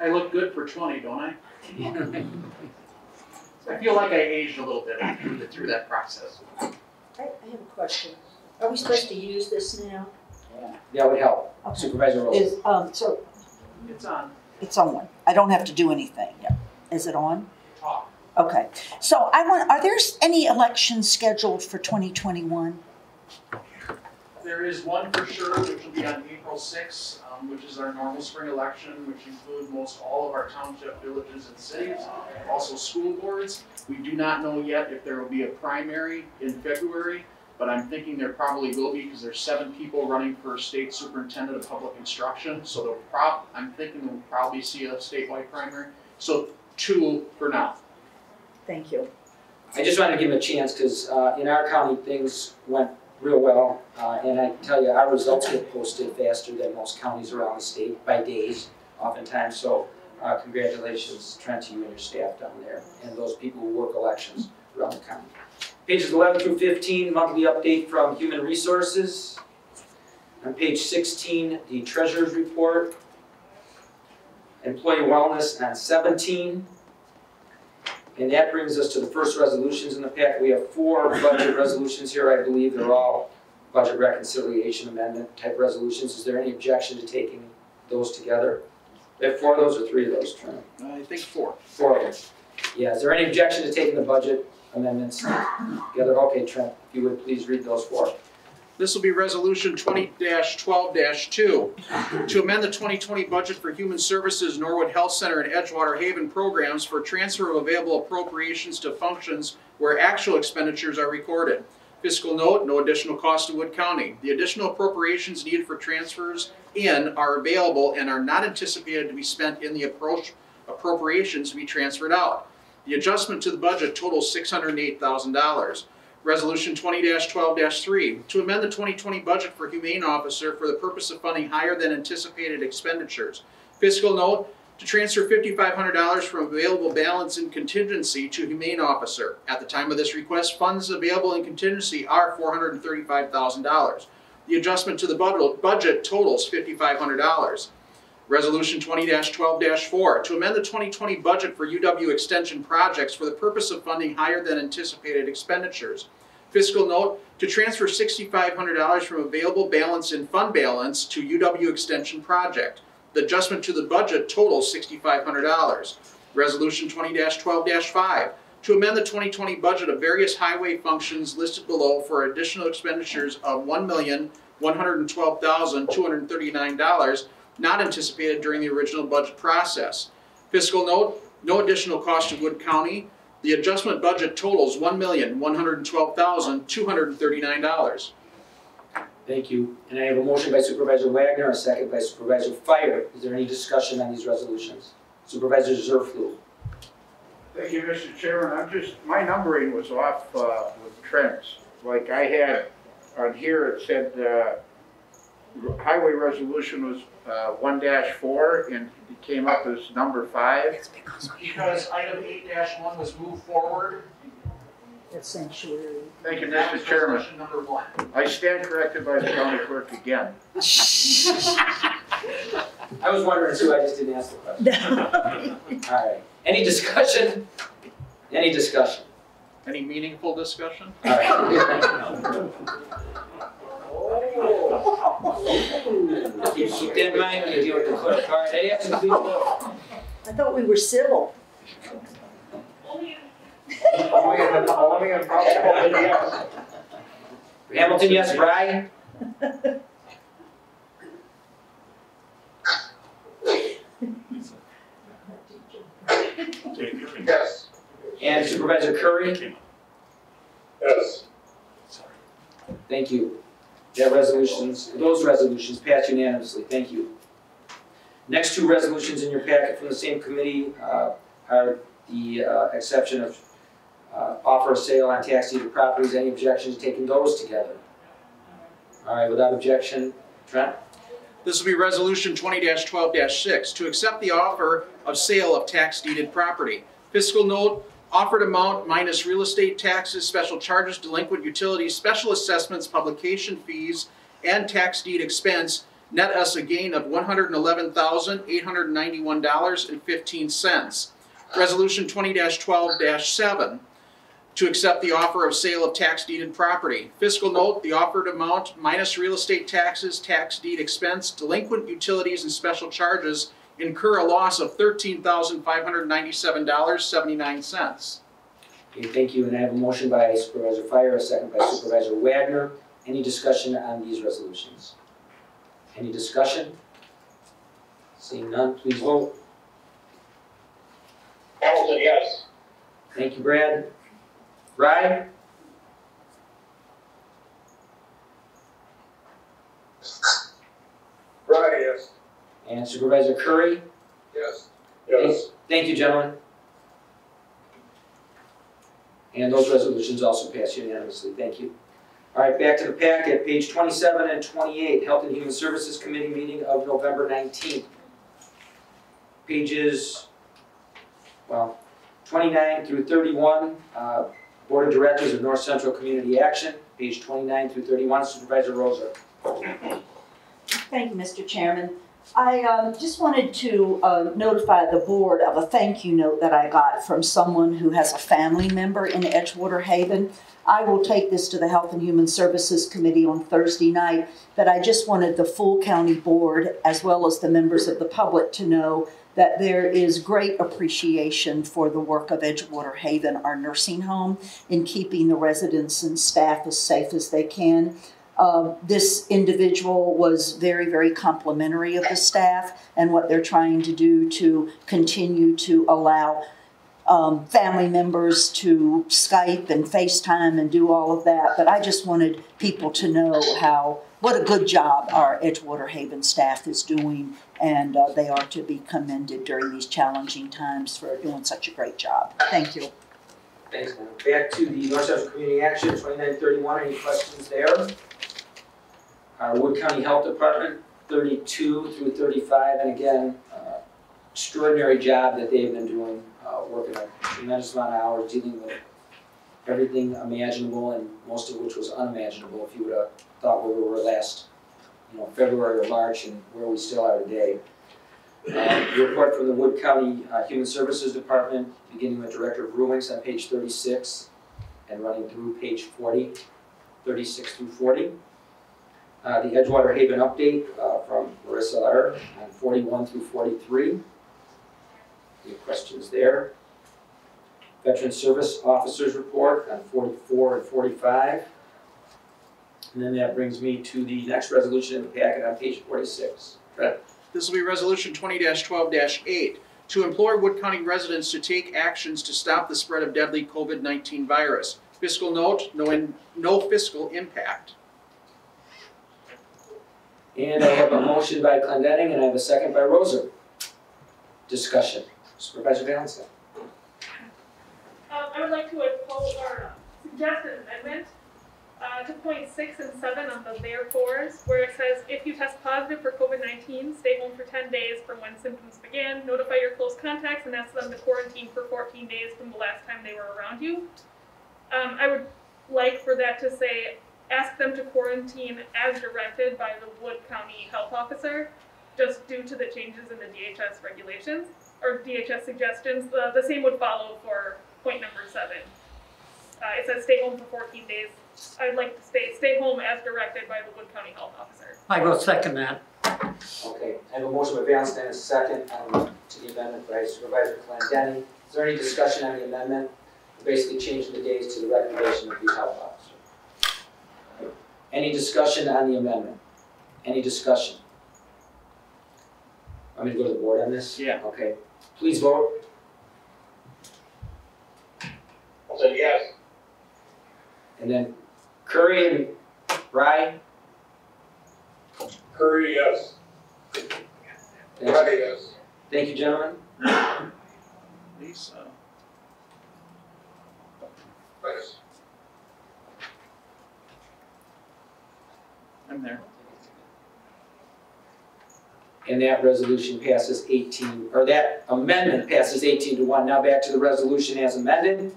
I look good for twenty, don't I? [laughs] I feel like I aged a little bit through that process. I, I have a question. Are we supposed to use this now? Yeah, that would help. Supervisor Rowland. Is, um, so, It's on. it's on. one. I don't have to do anything. Is it on? Okay. So I want, are there any elections scheduled for twenty twenty-one? There is one for sure, which will be on April sixth, um, which is our normal spring election, which include most all of our township, villages, and cities, also school boards. We do not know yet if there will be a primary in February, but I'm thinking there probably will be, because there's seven people running for state superintendent of public instruction, so they'll prob, I'm thinking we'll probably see a statewide primary, so two for now. Thank you. I just wanted to give him a chance, because in our county, things went real well. uh, And I can tell you, our results get posted faster than most counties around the state by days oftentimes. So Uh, congratulations, Trent, to you and your staff down there, and those people who work elections around the county. Pages eleven through fifteen, monthly update from Human Resources. On page sixteen, the Treasurer's Report. Employee Wellness on seventeen. And that brings us to the first resolutions in the pack. We have four budget resolutions here, I believe they're all budget reconciliation amendment type resolutions. Is there any objection to taking those together? We have four of those or three of those, Trent? I think four. Four of them. Yeah, is there any objection to taking the budget amendments together? Okay, Trent, if you would please read those four. This will be Resolution 20-12-2 to amend the 2020 budget for Human Services Norwood Health Center and Edgewater Haven programs for transfer of available appropriations to functions where actual expenditures are recorded. Fiscal note, no additional cost to Wood County. The additional appropriations needed for transfers in are available and are not anticipated to be spent in the approach appropriations to be transferred out. The adjustment to the budget totals $608,000. Resolution 20-12-3, to amend the twenty twenty budget for Humane Officer for the purpose of funding higher than anticipated expenditures. Fiscal note, to transfer fifty-five hundred dollars from available balance in contingency to Humane Officer. At the time of this request, funds available in contingency are four hundred and thirty-five thousand dollars. The adjustment to the budget totals fifty-five hundred dollars. Resolution 20-12-4, to amend the twenty twenty budget for UW Extension projects for the purpose of funding higher than anticipated expenditures. Fiscal note, to transfer sixty-five hundred dollars from available balance in fund balance to UW Extension project. The adjustment to the budget totals sixty-five hundred dollars. Resolution 20-12-5 to amend the twenty twenty budget of various highway functions listed below for additional expenditures of one million, one hundred and twelve thousand, two hundred and thirty-nine dollars not anticipated during the original budget process. Fiscal note, no additional cost to Wood County. The adjustment budget totals one million, one hundred and twelve thousand, two hundred and thirty-nine dollars. Thank you. And I have a motion by Supervisor Wagner, a second by Supervisor Fire. Is there any discussion on these resolutions? Supervisor Zurfluh. Thank you, Mr. Chairman. I'm just, my numbering was off uh, with Trent's. Like I had, on here, it said uh, highway resolution was uh, one dash four, and it came up as number five. It's Because item eight one was moved forward. It's sanctuary. Thank you, That Mr. was Chairman. resolution number one. I stand corrected by the county clerk again. [laughs] I was wondering too, I just didn't ask the question. [laughs] All right. Any discussion? Any discussion? Any meaningful discussion? All right. [laughs] Keep keep that in mind when you deal with the clerk. All right, any other people? I thought we were civil. Hamilton, yes, Brian? Yes. And Supervisor Curry? Yes. Thank you. That resolutions, those resolutions passed unanimously, thank you. Next two resolutions in your packet from the same committee uh, are the uh, exception of uh, offer of sale on tax deeded properties. Any objections taking those together? All right, without objection, Trent? This will be Resolution 20-12-6 to accept the offer of sale of tax deeded property. Fiscal note, offered amount minus real estate taxes, special charges, delinquent utilities, special assessments, publication fees, and tax deed expense, net us a gain of one hundred and eleven thousand, eight hundred and ninety-one dollars and fifteen cents. Resolution 20-12-7 to accept the offer of sale of tax deeded property. Fiscal note, the offered amount minus real estate taxes, tax deed expense, delinquent utilities, and special charges incur a loss of thirteen thousand five hundred ninety-seven dollars, seventy-nine cents. Okay, thank you, and I have a motion by Supervisor Fire, a second by Supervisor Wagner. Any discussion on these resolutions? Any discussion? Seeing none, please vote. Hamilton, yes. Thank you, Brad. Ryan? Right, yes. And Supervisor Curry? Yes. Yes. Thank you, gentlemen. And those resolutions also pass unanimously, thank you. All right, back to the packet, page twenty-seven and twenty-eight, Health and Human Services Committee meeting of November nineteenth. pages, well, 29 through 31, uh, Board of Directors of North Central Community Action, page 29 through 31, Supervisor Rozar. Thank you, Mr. Chairman. I um, just wanted to uh, notify the board of a thank you note that I got from someone who has a family member in Edgewater Haven. I will take this to the Health and Human Services Committee on Thursday night, but I just wanted the full county board, as well as the members of the public, to know that there is great appreciation for the work of Edgewater Haven, our nursing home, in keeping the residents and staff as safe as they can. Uh, this individual was very, very complimentary of the staff and what they're trying to do to continue to allow um, family members to Skype and FaceTime and do all of that. But I just wanted people to know how what a good job our Edgewater Haven staff is doing, and uh, they are to be commended during these challenging times for doing such a great job. Thank you. Thanks. Back to the North Central Community Action, 2931, any questions there? Our Wood County Health Department, 32 through 35, and again, uh, extraordinary job that they've been doing, uh, working a tremendous amount of hours, dealing with everything imaginable, and most of which was unimaginable if you would have thought where we were last, you know, February or March, and where we still are today. Uh, the Report from the Wood County uh, Human Services Department, beginning with Director of Rulings on page 36 and running through page 40, 36 through 40. Uh, The Edgewater Haven update uh, from Marissa Lar on 41 through 43. Any questions there? Veteran Service Officers Report on 44 and 45. And then that brings me to the next resolution in the packet on page 46. Fred? This will be Resolution 20-12-8, to implore Wood County residents to take actions to stop the spread of deadly COVID-19 virus. Fiscal note, no, in- no fiscal impact. And I have a motion by Clendenning and I have a second by Rozar. Discussion. Supervisor Valentin. Um, I would like to oppose suggest an amendment uh, to point six and seven on the therefores, where it says, if you test positive for COVID-19, stay home for ten days from when symptoms began, notify your close contacts and ask them to quarantine for fourteen days from the last time they were around you. Um, I would like for that to say, ask them to quarantine as directed by the Wood County Health Officer, just due to the changes in the DHS regulations, or DHS suggestions. The, the same would follow for point number seven. Uh, it says stay home for fourteen days. I'd like to stay, stay home as directed by the Wood County Health Officer. I will second that. Okay, I have a motion by Valentin and a second um, to the amendment by Supervisor Clendenning. Is there any discussion on the amendment? Basically changing the days to the recommendation of the health officer. Any discussion on the amendment? Any discussion? Want me to go to the board on this? Yeah. Okay, please vote. I'll say yes. And then Curry and Rye? Curry, yes. Thank Friday, you, yes. Thank you, gentlemen. Lisa. Yes. There. And that resolution passes 18, or that amendment passes 18 to 1. Now back to the resolution as amended.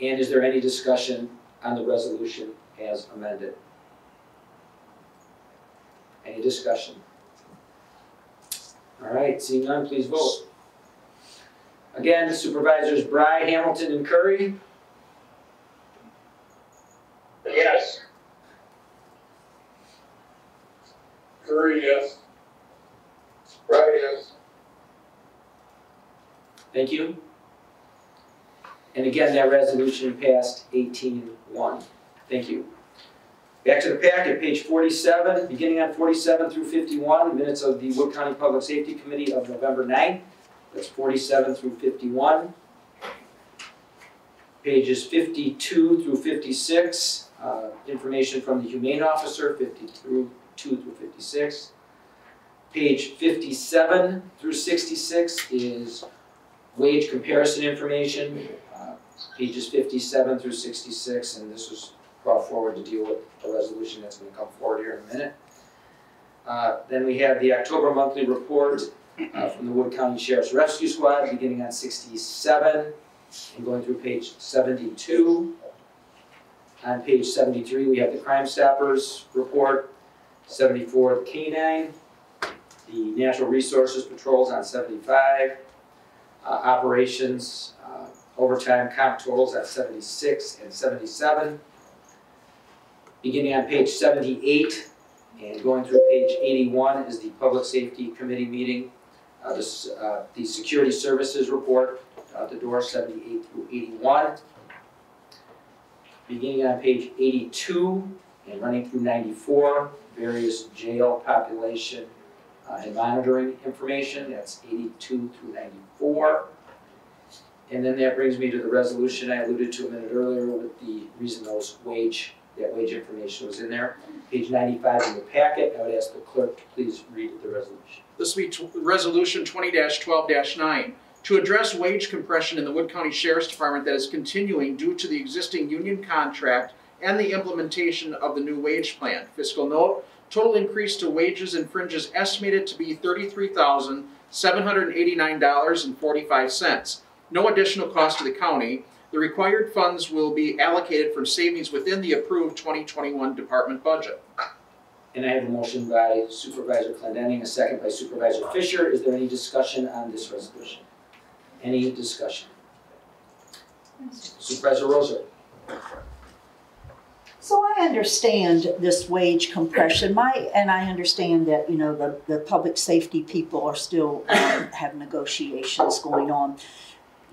And is there any discussion on the resolution as amended? Any discussion? All right, seeing none, please vote. Again, Supervisors Bry, Hamilton, and Curry. Yes. Curry, yes. Friday, yes. Thank you. And again, that resolution passed 18-1. Thank you. Back to the packet, page 47, beginning on 47 through 51, minutes of the Wood County Public Safety Committee of November 9th. That's 47 through 51. Pages 52 through 56, uh, information from the Humane Officer, 52 through 56. Page 57 through 66 is wage comparison information, uh, pages 57 through 66, and this was brought forward to deal with a resolution that's going to come forward here in a minute. Uh, Then we have the October monthly report uh, from the Wood County Sheriff's Rescue Squad, beginning on sixty-seven and going through page seventy-two. On page seventy-three, we have the Crime Stoppers report, seventy-four, the K-9, the Natural Resources Patrols on seventy-five, uh, operations, uh, overtime comp totals at seventy-six and seventy-seven. Beginning on page seventy-eight and going through page eighty-one is the Public Safety Committee meeting. Uh, this, uh, the Security Services Report, uh, the door seventy-eight through eighty-one. Beginning on page eighty-two and running through ninety-four, various jail population uh, and monitoring information, that's eighty-two through ninety-four. And then that brings me to the resolution I alluded to a minute earlier with the reason those wage, that wage information was in there. Page ninety-five in the packet, I would ask the clerk to please read the resolution. This will be resolution 20-12-9 To address wage compression in the Wood County Sheriff's Department that is continuing due to the existing union contract and the implementation of the new wage plan. Fiscal note, total increase to wages and fringes estimated to be thirty-three thousand, seven hundred and eighty-nine dollars and forty-five cents. No additional cost to the county. The required funds will be allocated from savings within the approved twenty twenty-one department budget. And I have a motion by Supervisor Clendenning, a second by Supervisor Fisher. Is there any discussion on this resolution? Any discussion? Supervisor Rozar? So I understand this wage compression, my, and I understand that, you know, the, the public safety people are still, um, have negotiations going on.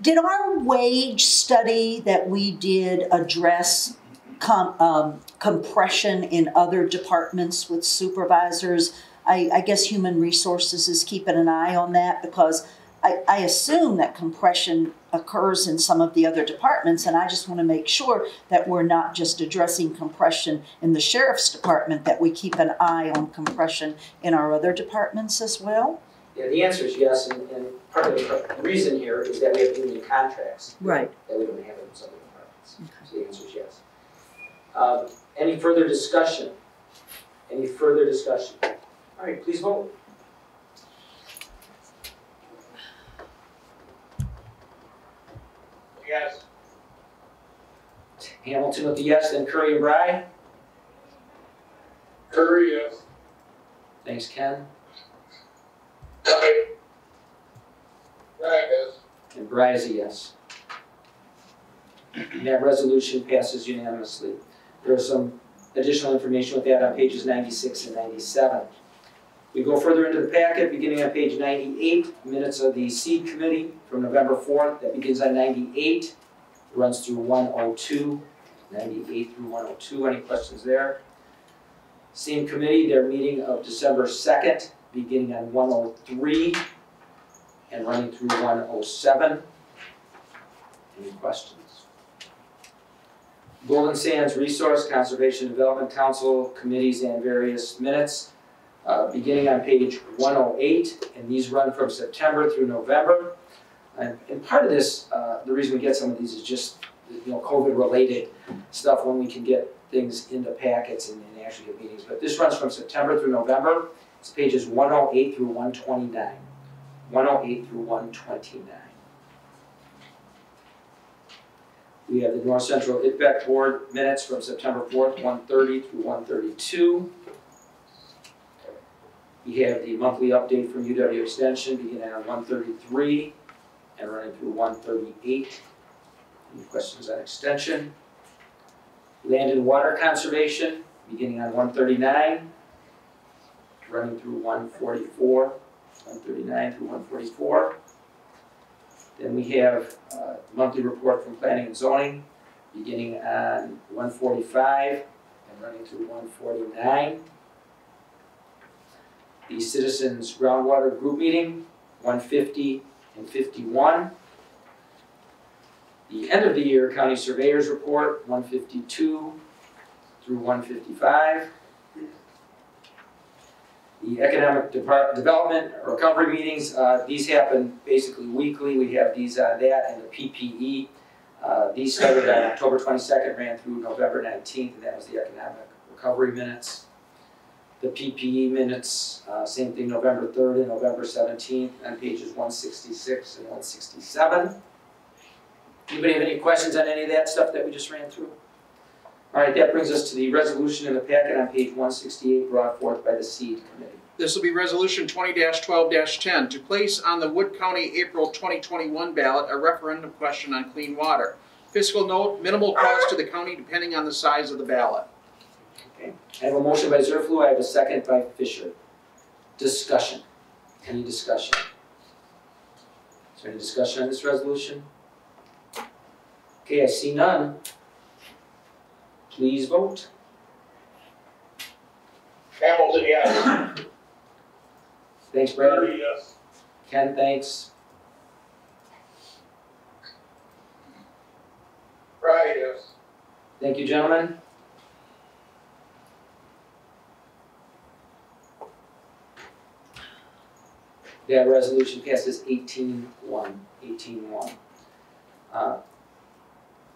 Did our wage study that we did address com, um, compression in other departments with supervisors? I, I guess human resources is keeping an eye on that because I, I assume that compression occurs in some of the other departments, and I just want to make sure that we're not just addressing compression in the sheriff's department, that we keep an eye on compression in our other departments as well. Yeah, the answer is yes, and, and part of the reason here is that we have union contracts. Right. That we don't have in some of the departments. So the answer is yes. Um, any further discussion? Any further discussion? All right, please vote. Yes. Hamilton with the yes, then Curry and Bry. Curry, yes. Thanks, Ken. Right, yes. And Bry is a yes. And that resolution passes unanimously. There is some additional information with that on pages ninety-six and ninety-seven. We go further into the packet, beginning on page ninety-eight, minutes of the CEED committee from November fourth, that begins on ninety-eight, runs through 102, 98 through one oh two, any questions there? Same committee, their meeting of December second, beginning on one oh three and running through one oh seven. Any questions? Golden Sands Resource Conservation Development Council committees and various minutes, uh, beginning on page 108, and these run from September through November. And, and part of this, uh, the reason we get some of these is just you know COVID-related stuff when we can get things into packets and, and actually get meetings. But this runs from September through November. It's pages 108 through 129. 108 through 129. We have the North Central ITBEC Board minutes from September 4th, 130 through 132. We have the monthly update from UW Extension beginning on 133 and running through 138. Any questions on extension? Land and water conservation beginning on 139, running through 144, 139 through 144. Then we have uh, monthly report from planning and zoning beginning on 145 and running through 149. The Citizens Groundwater Group Meeting, one fifty and fifty-one. The end of the year county surveyors report, one fifty-two through one fifty-five. The economic depart, development recovery meetings, uh, these happen basically weekly, we have these on that and the PPE. Uh, these started on October twenty-second, ran through November nineteenth, and that was the economic recovery minutes. The PPE minutes, uh, same thing, November 3rd and November 17th, on pages 166 and 167. Anybody have any questions on any of that stuff that we just ran through? All right, that brings us to the resolution in the packet on page 168 brought forth by the CEED Committee. This will be Resolution 20-12-10, to place on the Wood County April 2021 ballot a referendum question on clean water. Fiscal note, minimal cost to the county depending on the size of the ballot. Okay, I have a motion by Zurfluh, I have a second by Fisher. Discussion, any discussion? Is there any discussion on this resolution? Okay, I see none. Please vote. Hamilton, yes. Thanks, Brad. Yes. Ken, thanks. Right, yes. Thank you, gentlemen. That resolution passes 18-1, 18-1. Uh,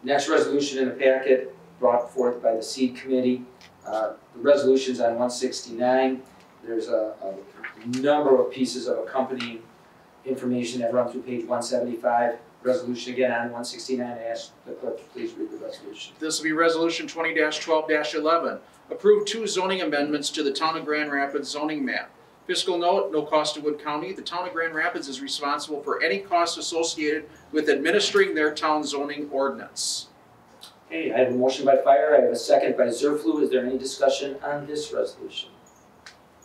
Next resolution in the packet brought forth by the CEED committee. Uh, The resolution's on one sixty-nine. There's a, a number of pieces of accompanying information that run through page one seventy-five. Resolution again on one sixty-nine. I ask the clerk to please read the resolution. This will be Resolution 20-12-11, approve two zoning amendments to the Town of Grand Rapids zoning map. Fiscal note, no cost to Wood County. The Town of Grand Rapids is responsible for any costs associated with administering their town zoning ordinance. Okay, I have a motion by Fire, I have a second by Zurfluh. Is there any discussion on this resolution?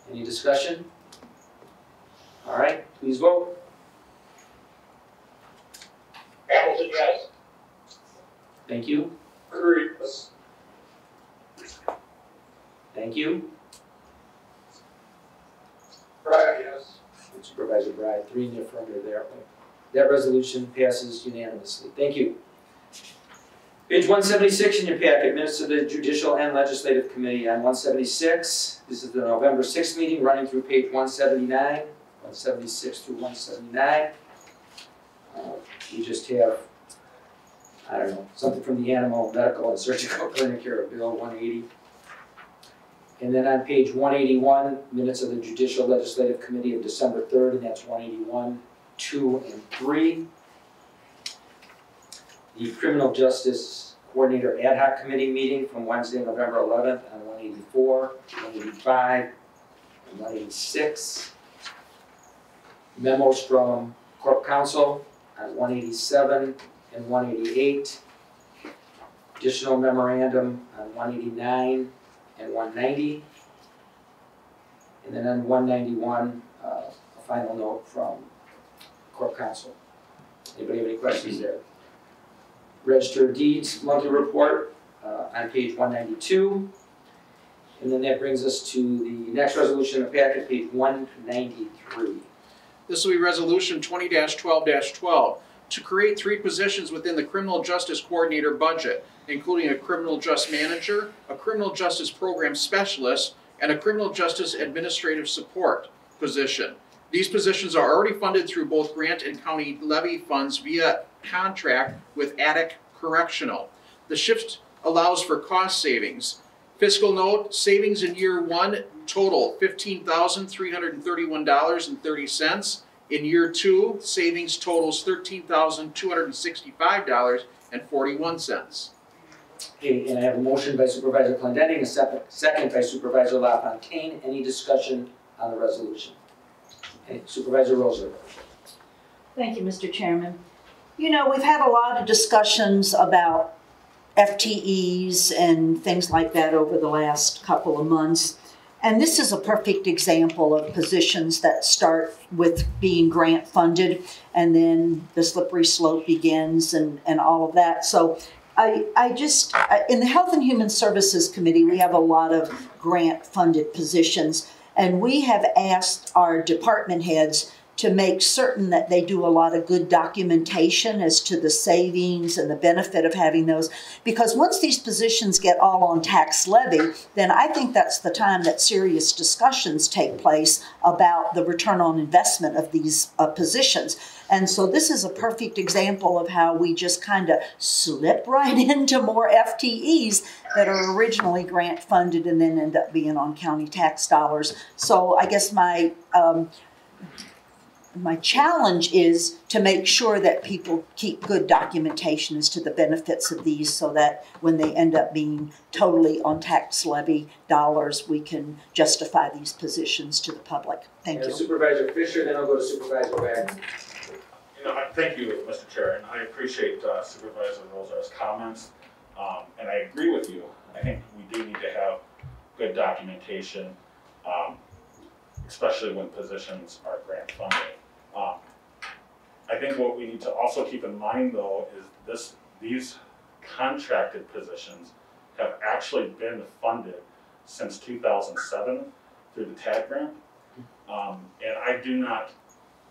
Any discussion? All right, please vote. Hamilton, yes. Thank you. Murray, yes. Thank you. Right, yes. Supervisor Bride, three in the affirmative there. That resolution passes unanimously. Thank you. Page one seventy-six in your packet, minutes of the Judicial and Legislative Committee on one seventy-six. This is the November sixth meeting, running through page one seventy-nine, one seventy-six through one seventy-nine. Uh, We just have, I don't know, something from the Animal Medical and Surgical [laughs] Clinic here, Bill one eighty. And then on page one eighty-one, minutes of the Judicial Legislative Committee of December third, and that's one eighty-one, two, and three. The Criminal Justice Coordinator Ad hoc Committee meeting from Wednesday, November eleventh, on one eighty-four, one eighty-five, and one eighty-six. Memos from Corp Counsel on one eighty-seven and one eighty-eight. Additional memorandum on one eighty-nine and one ninety. And then on one ninety-one, uh, a final note from Corp Council. Anybody have any questions there? Register of Deeds monthly report, uh, on page one ninety-two. And then that brings us to the next resolution the packet, page one ninety-three. This will be Resolution 20-12-12, to create three positions within the criminal justice coordinator budget, including a criminal justice manager, a criminal justice program specialist, and a criminal justice administrative support position. These positions are already funded through both grant and county levy funds via contract with Attic Correctional. The shift allows for cost savings. Fiscal note, savings in year one total $15,331.30 in year two, savings totals thirteen thousand two hundred and sixty-five dollars and forty-one cents. Okay, and I have a motion by Supervisor Clendenning, a second, second by Supervisor LaFontaine. Any discussion on the resolution? Okay, Supervisor Rozar. Thank you, Mr. Chairman. You know, we've had a lot of discussions about FTEs and things like that over the last couple of months. And this is a perfect example of positions that start with being grant funded and then the slippery slope begins and, and all of that. So I, I just, I- in the Health and Human Services Committee, we have a lot of grant funded positions. And we have asked our department heads to make certain that they do a lot of good documentation as to the savings and the benefit of having those. Because once these positions get all on tax levy, then I think that's the time that serious discussions take place about the return on investment of these uh, positions. And so this is a perfect example of how we just kind of slip right [laughs] into more FTEs that are originally grant funded and then end up being on county tax dollars. So I guess my, um, my challenge is to make sure that people keep good documentation as to the benefits of these so that when they end up being totally on tax levy dollars, we can justify these positions to the public. Thank And you. Supervisor Fisher, then I'll go to Supervisor Wagner. You know, thank you, Mr. Chair, and I appreciate uh, Supervisor Rozar's comments, um, and I agree with you. I think we do need to have good documentation, um, especially when positions are grant funded. Um, I think what we need to also keep in mind, though, is this, these contracted positions have actually been funded since two thousand seven through the TAD grant. Um, and I do not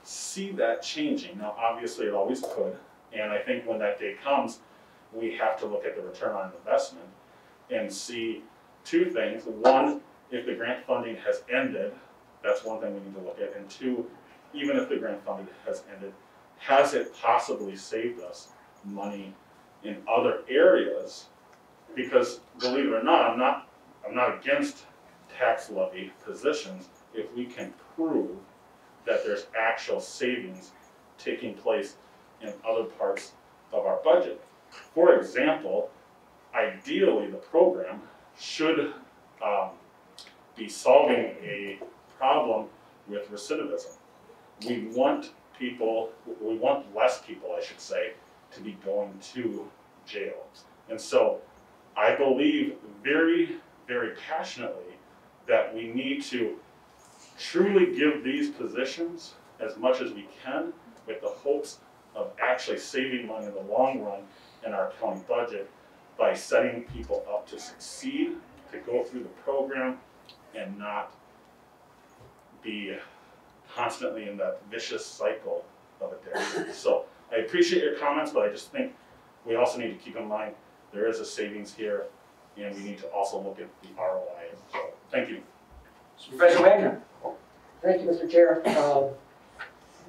see that changing. Now, obviously, it always could, and I think when that day comes, we have to look at the return on investment and see two things. One, if the grant funding has ended, that's one thing we need to look at, and two, even if the grant funding has ended, has it possibly saved us money in other areas? Because believe it or not, I'm not, I'm not against tax levy positions if we can prove that there's actual savings taking place in other parts of our budget. For example, ideally, the program should um, be solving a problem with recidivism. We want people, we want less people, I should say, to be going to jail. And so I believe very, very passionately that we need to truly give these positions as much as we can with the hopes of actually saving money in the long run in our county budget by setting people up to succeed, to go through the program and not be constantly in that vicious cycle of addiction. So I appreciate your comments, but I just think we also need to keep in mind there is a savings here and we need to also look at the ROI. So, thank you. Supervisor Wagner. Thank you, Mr. Chair. Um,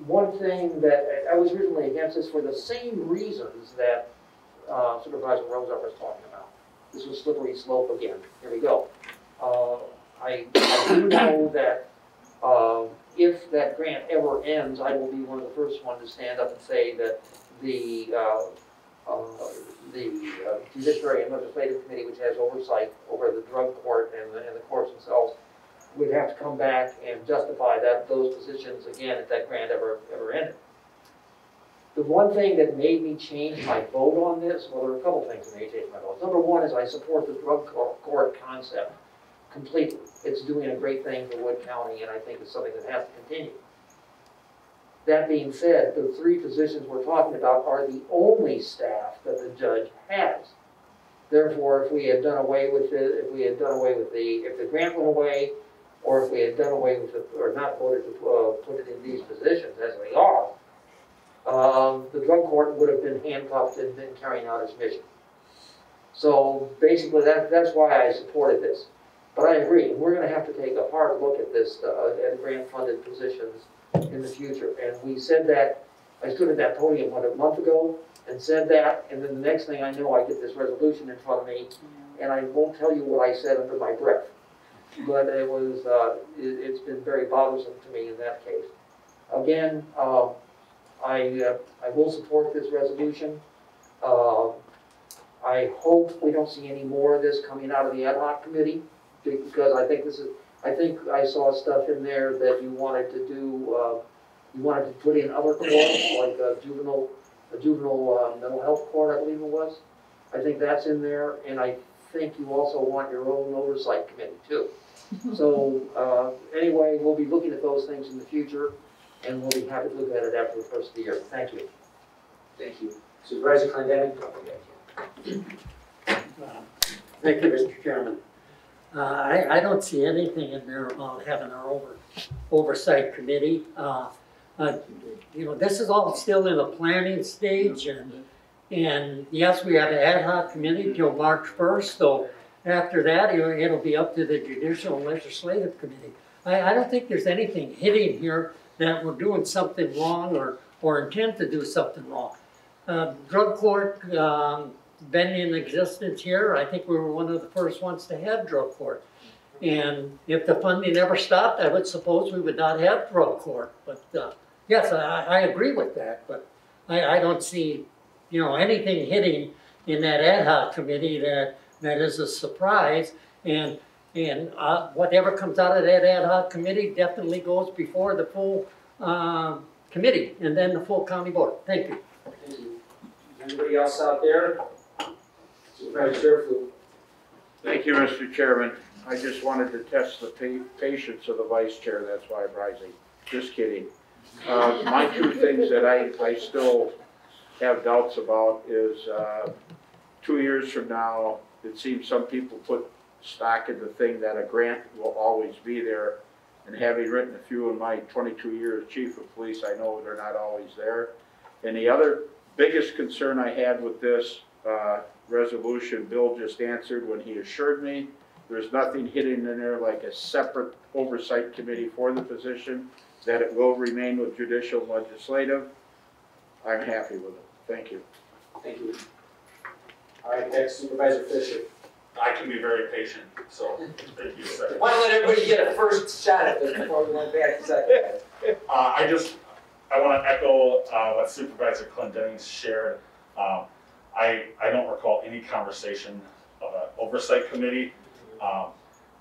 One thing that, I was originally against this for the same reasons that uh, Supervisor Rozar was talking about. This was slippery slope again. Here we go. Uh, I, I do know that uh, if that grant ever ends, I will be one of the first one to stand up and say that the, uh, uh, the uh, Judiciary and Legislative Committee, which has oversight over the drug court and the, and the courts themselves, would have to come back and justify that, those positions again if that grant ever, ever ended. The one thing that made me change my vote on this, well, there are a couple things that made me change my vote. Number one is I support the drug court concept completely. It's doing a great thing for Wood County, and I think it's something that has to continue. That being said, the three positions we're talking about are the only staff that the judge has. Therefore, if we had done away with it, if we had done away with the, if the grant went away, or if we had done away with it, or not voted to, uh, put it in these positions as they are, um, the drug court would have been handcuffed and been carrying out its mission. So basically, that, that's why I supported this. But I agree, we're gonna have to take a hard look at this, uh, at grant-funded positions in the future. And we said that, I stood at that podium, what, a month ago, and said that, and then the next thing I know, I get this resolution in front of me, and I won't tell you what I said under my breath. But it was, uh, it, it's been very bothersome to me in that case. Again, um, I, uh, I will support this resolution. Uh, I hope we don't see any more of this coming out of the ad hoc committee, because I think this is, I think I saw stuff in there that you wanted to do, uh, you wanted to put in other courts, like a juvenile, a juvenile, uh, mental health court, I believe it was. I think that's in there, and I think you also want your own oversight committee too. [laughs] So, uh, anyway, we'll be looking at those things in the future, and we'll be happy to look at it after the first of the year. Thank you. Thank you. Supervisor Clendenning. Thank you, Mr. Chairman. Uh, I, I don't see anything in there about having an over, oversight committee. Uh, uh, You know, this is all still in the planning stage and, and yes, we have an ad hoc committee till March first, so after that, it'll, it'll be up to the judicial and legislative committee. I, I don't think there's anything hidden here that we're doing something wrong or, or intend to do something wrong. Uh, drug court, um, been in existence here, I think we were one of the first ones to have drug court. And if the funding ever stopped, I would suppose we would not have drug court, but, uh, yes, I, I agree with that, but I, I don't see, you know, anything hitting in that ad hoc committee that, that is a surprise. And, and, uh, whatever comes out of that ad hoc committee definitely goes before the full, um, committee and then the full county board. Thank you. Thank you. Anybody else out there? Zurfluh. Thank you, Mr. Chairman. I just wanted to test the pa- patience of the vice chair, that's why I'm rising. Just kidding. Uh, My two things that I, I still have doubts about is, uh, two years from now, it seems some people put stock in the thing that a grant will always be there. And having written a few in my twenty-two years chief of police, I know they're not always there. And the other biggest concern I had with this, uh, resolution, Bill just answered when he assured me there's nothing hidden in there like a separate oversight committee for the position, that it will remain with judicial and legislative. I'm happy with it. Thank you. Thank you. All right, next Supervisor Fisher. I can be very patient, so thank you, sir. Why don't let everybody get a first shot at this before we went back to second? Uh, I just, I want to echo uh, what Supervisor Clendenning's shared. Um, I, I don't recall any conversation of an oversight committee. Um,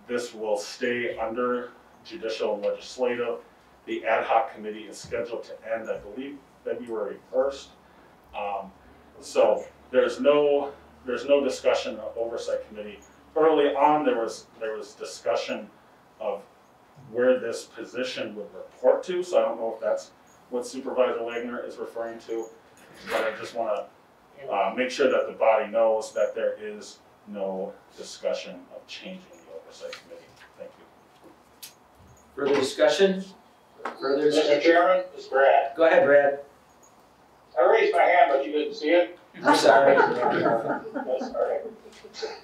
This will stay under judicial and legislative. The ad hoc committee is scheduled to end, I believe, February first. Um, So there's no, there's no discussion of oversight committee. Early on, there was, there was discussion of where this position would report to, so I don't know if that's what Supervisor Wagner is referring to. But I just wanna, uh, make sure that the body knows that there is no discussion of changing the oversight committee. Thank you. Further discussion? Further Mr. discussion? Chairman, it's Brad. Go ahead, Brad. I raised my hand, but you didn't see it. I'm sorry. [laughs] That's all right.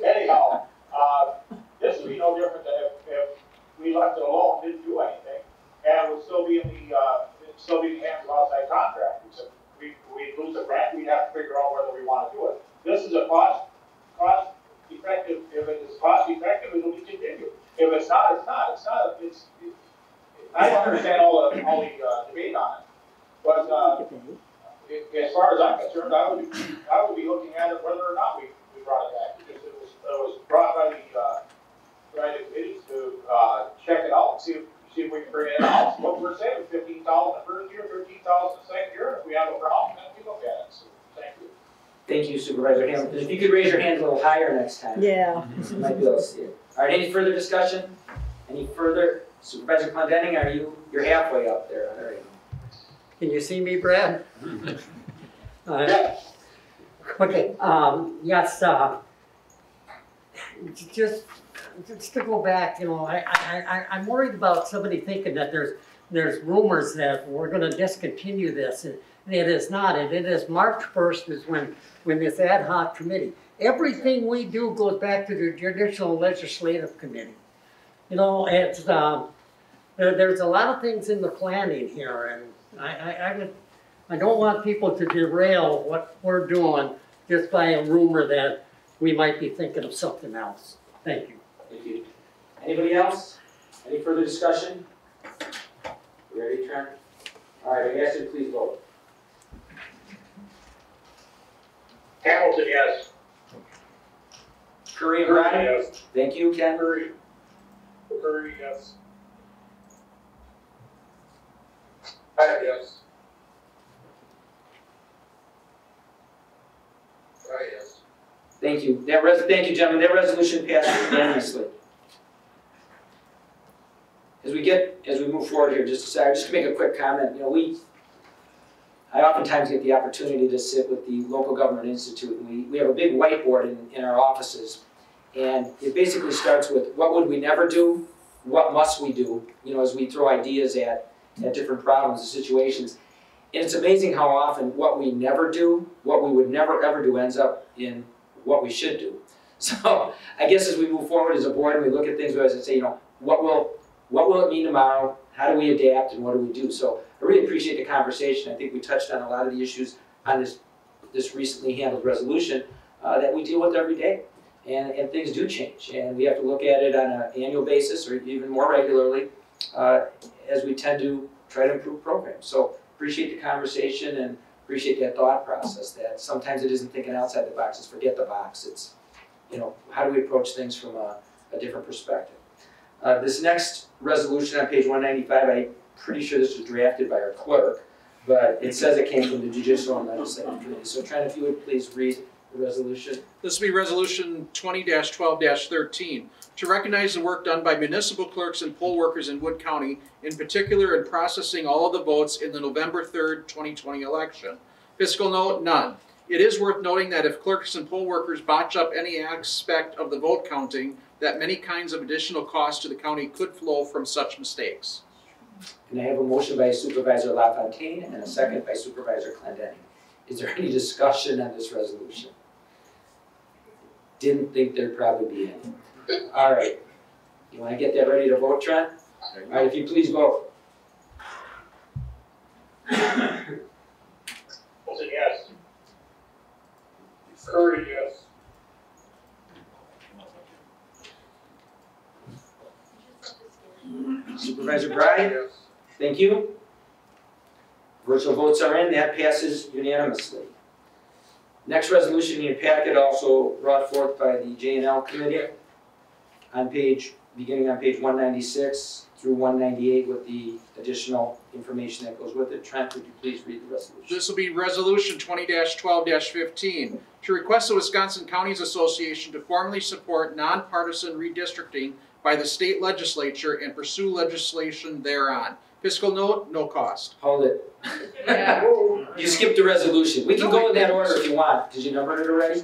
Anyhow, uh, this would be no different than if, if we left it alone, didn't do anything, and it would still be in the, uh, still be in the hands of outside contractors. If we, we lose the grant, we'd have to figure out whether we wanna do it. This is a cost, cost effective, if it is cost effective, it'll be continued. If it's not, it's not, it's not, it's, it- I don't understand all the, all the, uh, debate on it, but, uh, as far as I'm concerned, I would, I would be looking at it whether or not we, we brought it back, because it was, it was brought by the, uh, by the committee to, uh, check it out, and see if, see if we can bring it in-house. What we're saying, fifteen thousand the first year, thirteen thousand the second year, if we have a problem, then we look at it, so, thank you. Thank you Supervisor Hamilton. If you could raise your hand a little higher next time. Yeah. You might be able to see it. All right, any further discussion? Any further? Supervisor Clendenning, are you, you're halfway up there, all right. Can you see me, Brad? [laughs] Uh, Okay, um, yes, uh, just, just to go back, you know, I, I, I, I'm worried about somebody thinking that there's, there's rumors that we're gonna discontinue this, and it is not, and it is March first is when, when this ad hoc committee, everything we do goes back to the judicial and legislative committee. You know, it's, um, there, there's a lot of things in the planning here, and I, I, I would, I don't want people to derail what we're doing just by a rumor that we might be thinking of something else. Thank you. Thank you. Anybody else? Any further discussion? You Ready turn? All right, I ask you please vote. Hamilton, yes. Curry and Bryan? Thank you, Ken. Curry. Curry, yes. Bennett, yes. Right, yes. Thank you. That thank you, gentlemen. That resolution passed unanimously. As we get, as we move forward here, just, sorry, just to make a quick comment, you know, we, I oftentimes get the opportunity to sit with the Local Government Institute, and we, we have a big whiteboard in, in our offices. And it basically starts with, what would we never do? What must we do? You know, as we throw ideas at, at different problems and situations. And it's amazing how often what we never do, what we would never ever do ends up in what we should do. [laughs] So I guess as we move forward as a board and we look at things, we always say, you know, what will, what will it mean tomorrow? How do we adapt and what do we do? So I really appreciate the conversation. I think we touched on a lot of the issues on this, this recently handled resolution uh, that we deal with every day. And, and things do change, and we have to look at it on an annual basis or even more regularly uh, as we tend to try to improve programs. So appreciate the conversation and appreciate that thought process that sometimes it isn't thinking outside the box, it's forget the box. It's, you know, how do we approach things from a, a different perspective? Uh, this next resolution on page one ninety-five, I'm pretty sure this was drafted by our clerk, but it says it came from the Judicial and Legislative Committee. So Trent, if you would please read the resolution. This will be Resolution twenty twelve thirteen, to recognize the work done by municipal clerks and poll workers in Wood County, in particular in processing all of the votes in the November third, twenty twenty election. Fiscal note, none. It is worth noting that if clerks and poll workers botch up any aspect of the vote counting, that many kinds of additional costs to the county could flow from such mistakes. And I have a motion by Supervisor LaFontaine and a second by Supervisor Clendenning. Is there any discussion on this resolution? Didn't think there'd probably be any. All right. You wanna get that ready to vote, Trent? All right, if you please vote. Wilson, yes. Curry, yes. Supervisor Bryan? Thank you. Virtual votes are in, that passes unanimously. Next resolution in your packet also brought forth by the J and L Committee on page, beginning on page one ninety-six through one ninety-eight with the additional information that goes with it. Trent, would you please read the resolution? This will be Resolution 20-12-15. to request the Wisconsin Counties Association to formally support nonpartisan redistricting by the state legislature and pursue legislation thereon. Fiscal note, no cost. Hold it. You skipped the resolution. We can go in that order if you want. Did you number it already?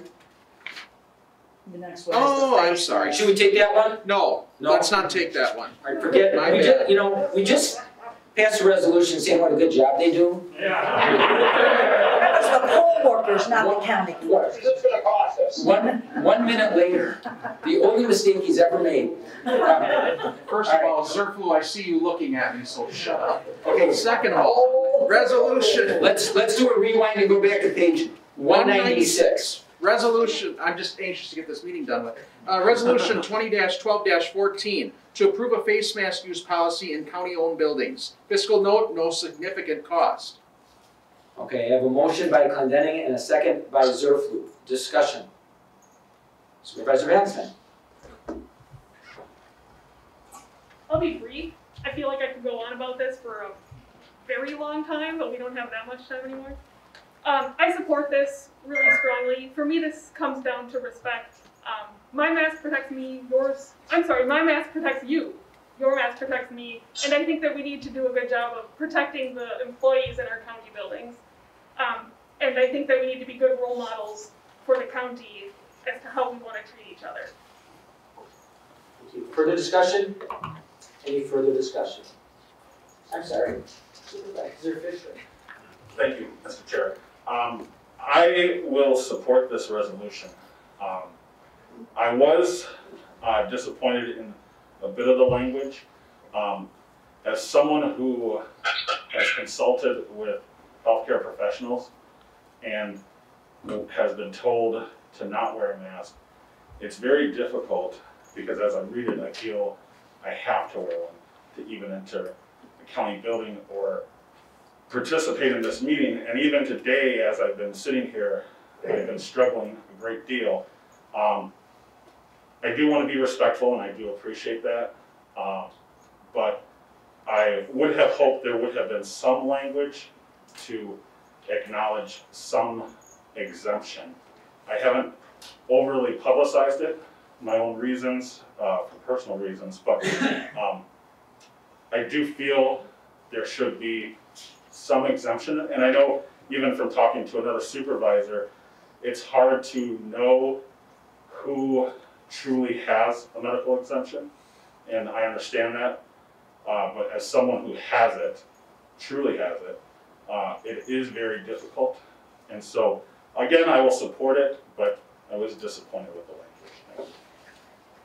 The next one is Oh, I'm sorry. Should we take that one? No, No. let's not take that one. All right, forget, My we bad. just, you know, we just passed a resolution saying what a good job they do. That was the poll workers, not the county clerk. What's this gonna cost us? One, one minute later, the only mistake he's ever made. Um, First of all, Zurfluh, I see you looking at me, so shut up. Okay, Second of all, resolution, let's, let's do a rewind and go back to page one ninety-six. Resolution, I'm just anxious to get this meeting done with. Uh, resolution [laughs] twenty twelve fourteen, to approve a face mask use policy in county-owned buildings. Fiscal note, no significant cost. Okay, I have a motion by Clendenning and a second by Zurfluh. Discussion. Supervisor Vanstein. I'll be brief. I feel like I could go on about this for a very long time, but we don't have that much time anymore. Um, I support this really strongly. For me, this comes down to respect. Um, my mask protects me, yours, I'm sorry, my mask protects you. Your mask protects me. And I think that we need to do a good job of protecting the employees in our county buildings. Um, and I think that we need to be good role models for the county as to how we want to treat each other. Thank you. Further discussion? Any further discussion? I'm sorry. Supervisor Fisher. Thank you, Mr. Chair. Um, I will support this resolution. Um, I was, uh, disappointed in a bit of the language. Um, as someone who has consulted with healthcare professionals and has been told to not wear a mask, it's very difficult because as I read it, I feel I have to wear one to even enter a county building or participate in this meeting. And even today, as I've been sitting here, I've been struggling a great deal. Um, I do want to be respectful and I do appreciate that. Um, but I would have hoped there would have been some language to acknowledge some exemption. I haven't overly publicized it, my own reasons, uh, for personal reasons, but, um, I do feel there should be some exemption, and I know even from talking to another supervisor, it's hard to know who truly has a medical exemption, and I understand that. Uh, but as someone who has it, truly has it, uh, it is very difficult. And so, again, I will support it, but I was disappointed with the language.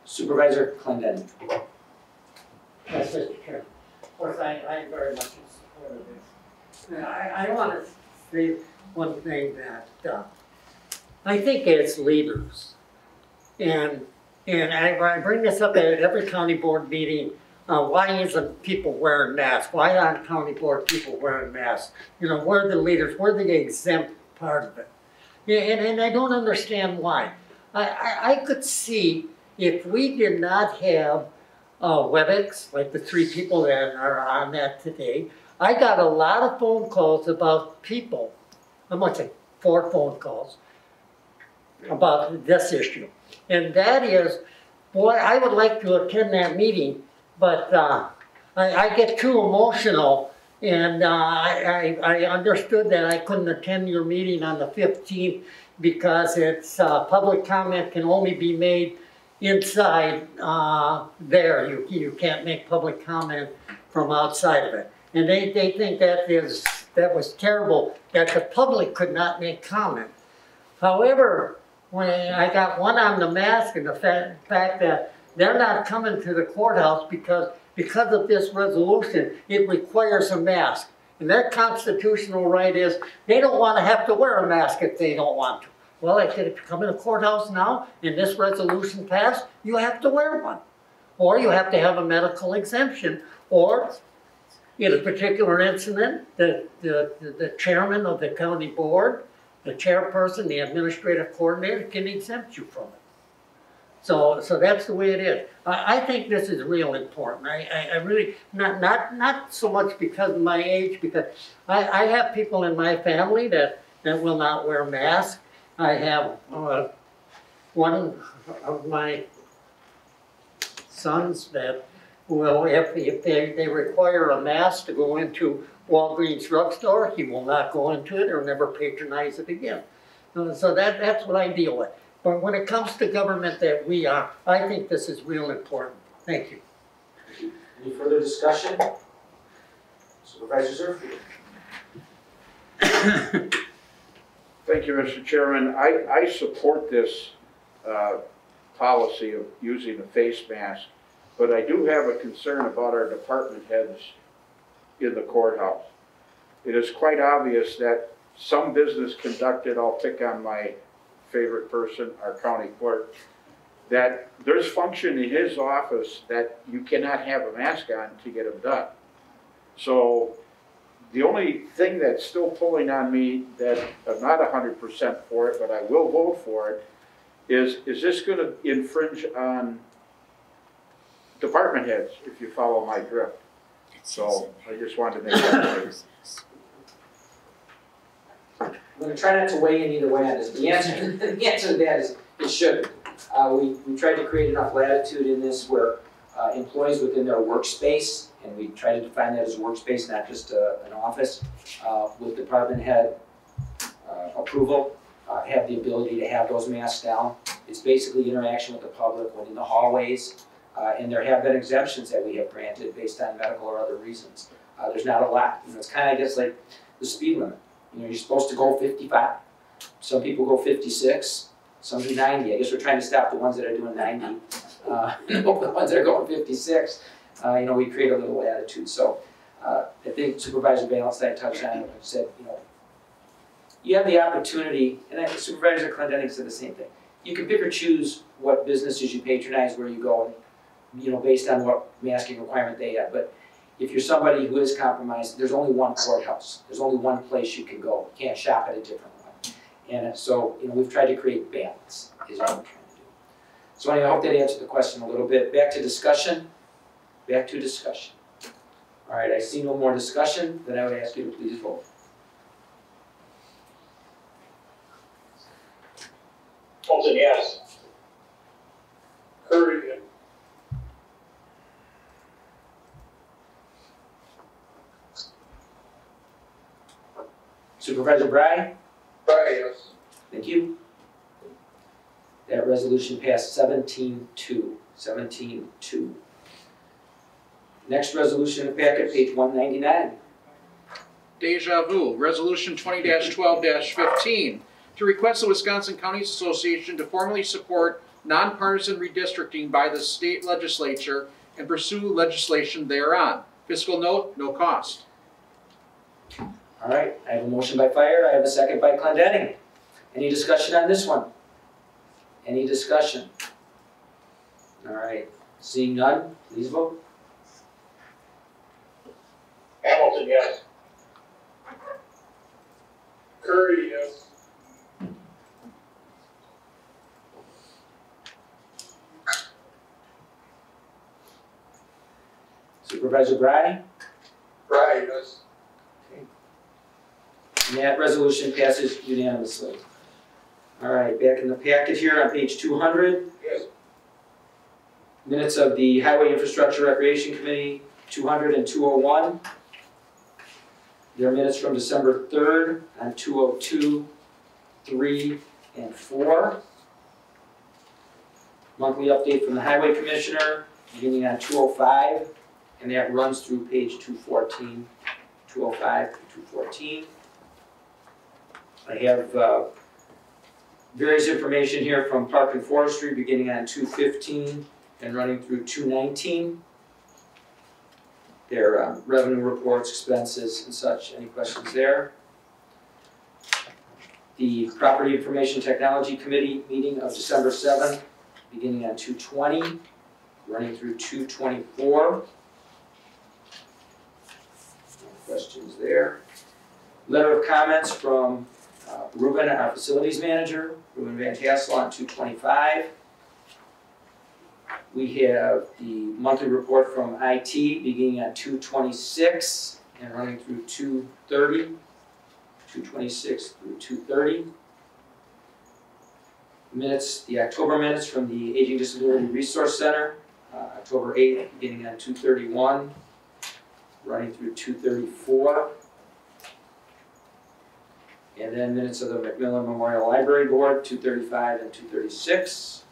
Supervisor Clendenning. Yes, Mr. Chairman. Of course, I, I am very much in support of this. I, I want to say one thing that, uh, I think as leaders, and, and I, I bring this up at every county board meeting, uh, why isn't people wearing masks? Why aren't county board people wearing masks? You know, we're the leaders, we're the exempt part of it. Yeah, and, and I don't understand why. I, I, I could see if we did not have uh, WebEx, like the three people that are on that today, I got a lot of phone calls about people, I'm gonna say four phone calls, about this issue. And that is, boy, I would like to attend that meeting, but uh, I, I get too emotional. And uh, I, I, I understood that I couldn't attend your meeting on the 15th because it's, uh, public comment can only be made inside uh, there. You, you can't make public comment from outside of it. And they, they think that is, that was terrible, that the public could not make comment. However, when I got one on the mask and the fact, fact that they're not coming to the courthouse because, because of this resolution, it requires a mask. And their constitutional right is, they don't want to have to wear a mask if they don't want to. Well, I said, if you come in the courthouse now and this resolution passed, you have to wear one. Or you have to have a medical exemption, or in a particular incident, the, the, the chairman of the county board, the chairperson, the administrative coordinator can exempt you from it. So, so that's the way it is. I, I think this is real important. I, I, I really, not, not, not so much because of my age, because I, I have people in my family that, that will not wear masks. I have, uh, one of my sons that will, if, if they, they require a mask to go into Walgreens drugstore, he will not go into it or never patronize it again. Uh, So that, that's what I deal with. But when it comes to government that we are, I think this is real important. Thank you. Any further discussion? Supervisor Zurfluh? [coughs] Thank you, Mr. Chairman. I, I support this uh, policy of using a face mask, but I do have a concern about our department heads in the courthouse. It is quite obvious that some business conducted, I'll pick on my favorite person, our county clerk, that there's function in his office that you cannot have a mask on to get them done. So the only thing that's still pulling on me that I'm not hundred percent for it, but I will vote for it, is, is this gonna infringe on department heads, if you follow my drift? So I just wanted to make that clear. [laughs] I'm gonna try not to weigh in either way on this. The answer, [laughs] the answer to that is, it shouldn't. Uh, we, we tried to create enough latitude in this where, uh, employees within their workspace, and we try to define that as a workspace, not just, uh, an office, uh, with department head, uh, approval, uh, have the ability to have those masks down. It's basically interaction with the public when in the hallways, uh, and there have been exemptions that we have granted based on medical or other reasons. Uh, there's not a lot, you know, it's kinda, I guess, like the speed limit. You know, you're supposed to go fifty-five. Some people go fifty-six, some do ninety. I guess we're trying to stop the ones that are doing ninety. Uh, [laughs] the ones that are going fifty-six, uh, you know, we create a little attitude. So, uh, I think Supervisor Ballantyne touched on it, said, you know, you have the opportunity, and I- Supervisor Clendenning said the same thing. You can pick or choose what businesses you patronize, where you go, you know, based on what masking requirement they have. But if you're somebody who is compromised, there's only one courthouse. There's only one place you can go. You can't shop at a different one. And uh, so, you know, we've tried to create balance, is what we're trying to do. So anyway, I hope that answered the question a little bit. Back to discussion. Back to discussion. All right, I see no more discussion, then I would ask you to please vote. Holton, yes. Curry, Supervisor Bry? Bry, yes. Thank you. That resolution passed seventeen two. Seventeen two. Next resolution in the packet, page one ninety-nine. Deja vu, Resolution 20-12-15 to request the Wisconsin Counties Association to formally support nonpartisan redistricting by the state legislature and pursue legislation thereon. Fiscal note, no cost. All right, I have a motion by Fire, I have a second by Clendenning. Any discussion on this one? Any discussion? All right, seeing none, please vote. Hamilton, yes. Curry, yes. Supervisor Brady? Right, yes. And that resolution passes unanimously. All right, back in the packet here on page two hundred. Yes. Minutes of the Highway Infrastructure Recreation Committee, 200 and 201. There are minutes from December third on 202, 3, and four. Monthly update from the Highway Commissioner, beginning on two oh five, and that runs through page 214, 205 to two fourteen. Oh I have uh, various information here from Park and Forestry, beginning on two fifteen and running through two nineteen. Their um, revenue reports, expenses and such, any questions there? The Property Information Technology Committee meeting of December seventh, beginning on two twenty, running through two twenty-four. Questions there? Letter of comments from Ruben, our facilities manager, Ruben Van Tassel on two twenty-five. We have the monthly report from IT beginning at two twenty-six and running through two thirty. Two twenty-six through two thirty. Minutes, the October minutes from the Aging Disability Resource Center, uh, October eighth, beginning at two thirty-one, running through two thirty-four. And then minutes of the McMillan Memorial Library Board, two thirty-five and two thirty-six.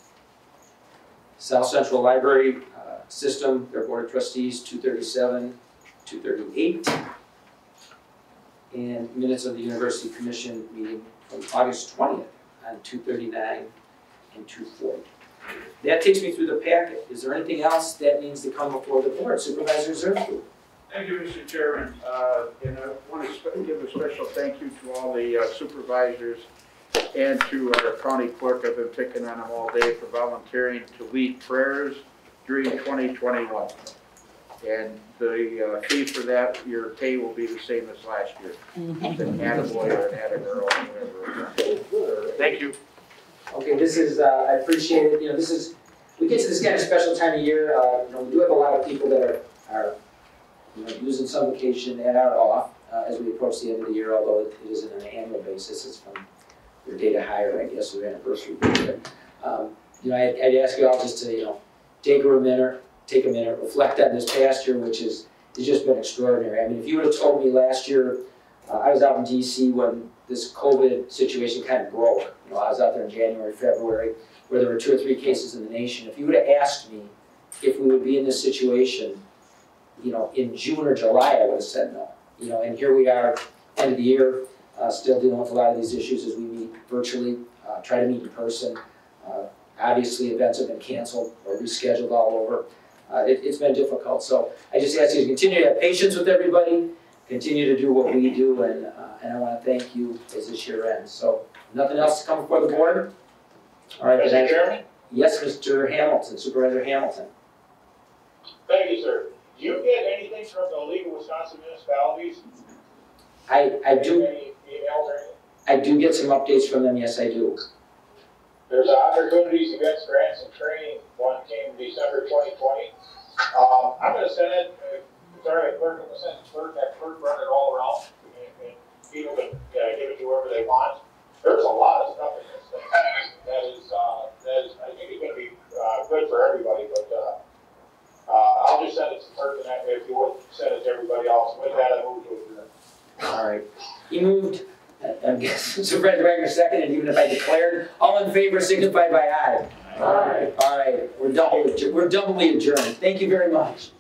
South Central Library uh, System, their Board of Trustees, two thirty-seven, two thirty-eight. And minutes of the University Commission meeting from August twentieth on two thirty-nine and two forty. That takes me through the packet. Is there anything else that needs to come before the board? Supervisor Zurfluh? Thank you, Mr. Chairman. Uh, And I want to give a special thank you to all the uh, supervisors and to our county clerk. I've been picking on them all day for volunteering to lead prayers during 2021. And the uh, fee for that, your pay will be the same as last year. It's an attaboy or an attagirl, whatever. Thank you. Okay, this is, uh, I appreciate it, you know, this is, we get to this kind of special time of year, uh, you know, we do have a lot of people that are, are, you know, using and are off, uh, as we approach the end of the year, although it it isn't on an annual basis, it's from your data higher, I guess, or anniversary. But, um, you know, I'd, I'd ask you all just to, you know, take a minute, take a minute, reflect on this past year, which is, it's just been extraordinary. I mean, if you would have told me last year, uh, I was out in DC when this COVID situation kind of broke. You know, I was out there in January, February, where there were two or three cases in the nation. If you would have asked me if we would be in this situation, you know, in June or July, I would have said no. You know, and here we are, end of the year, uh, still dealing with a lot of these issues as we meet virtually, uh, try to meet in person. Uh, obviously, events have been canceled or rescheduled all over. Uh, it, it's been difficult, so I just ask you to continue to have patience with everybody, continue to do what we do, and, uh, and I want to thank you as this year ends. So, nothing else to come before the board? All right, Mr. Chairman? Yes, Mr. Hamilton, Supervisor Hamilton. Thank you, sir. Do you get anything from the League of Wisconsin Municipalities? I, I do, Any emails or anything? I do get some updates from them, yes, I do. There's opportunities, events, grants, and training, one came December twenty twenty. Um, I'm gonna send it, uh, right, clerk, I'm send it to clerk, that clerk run it all around, and, and people can, uh, give it to whoever they want. There's a lot of stuff in this thing, that is, uh, that is, I think it's gonna be, uh, good for everybody, but, uh, uh, I'll just send it to clerk, and that- if you would, send it to everybody else, with that, I move to adjourn. All right. He moved, I- I guess [laughs] Supervisor Wagner seconded, even if I declared, all in favor signify by aye. Aye. All right, we're double, we're doubly adjourned. Thank you very much.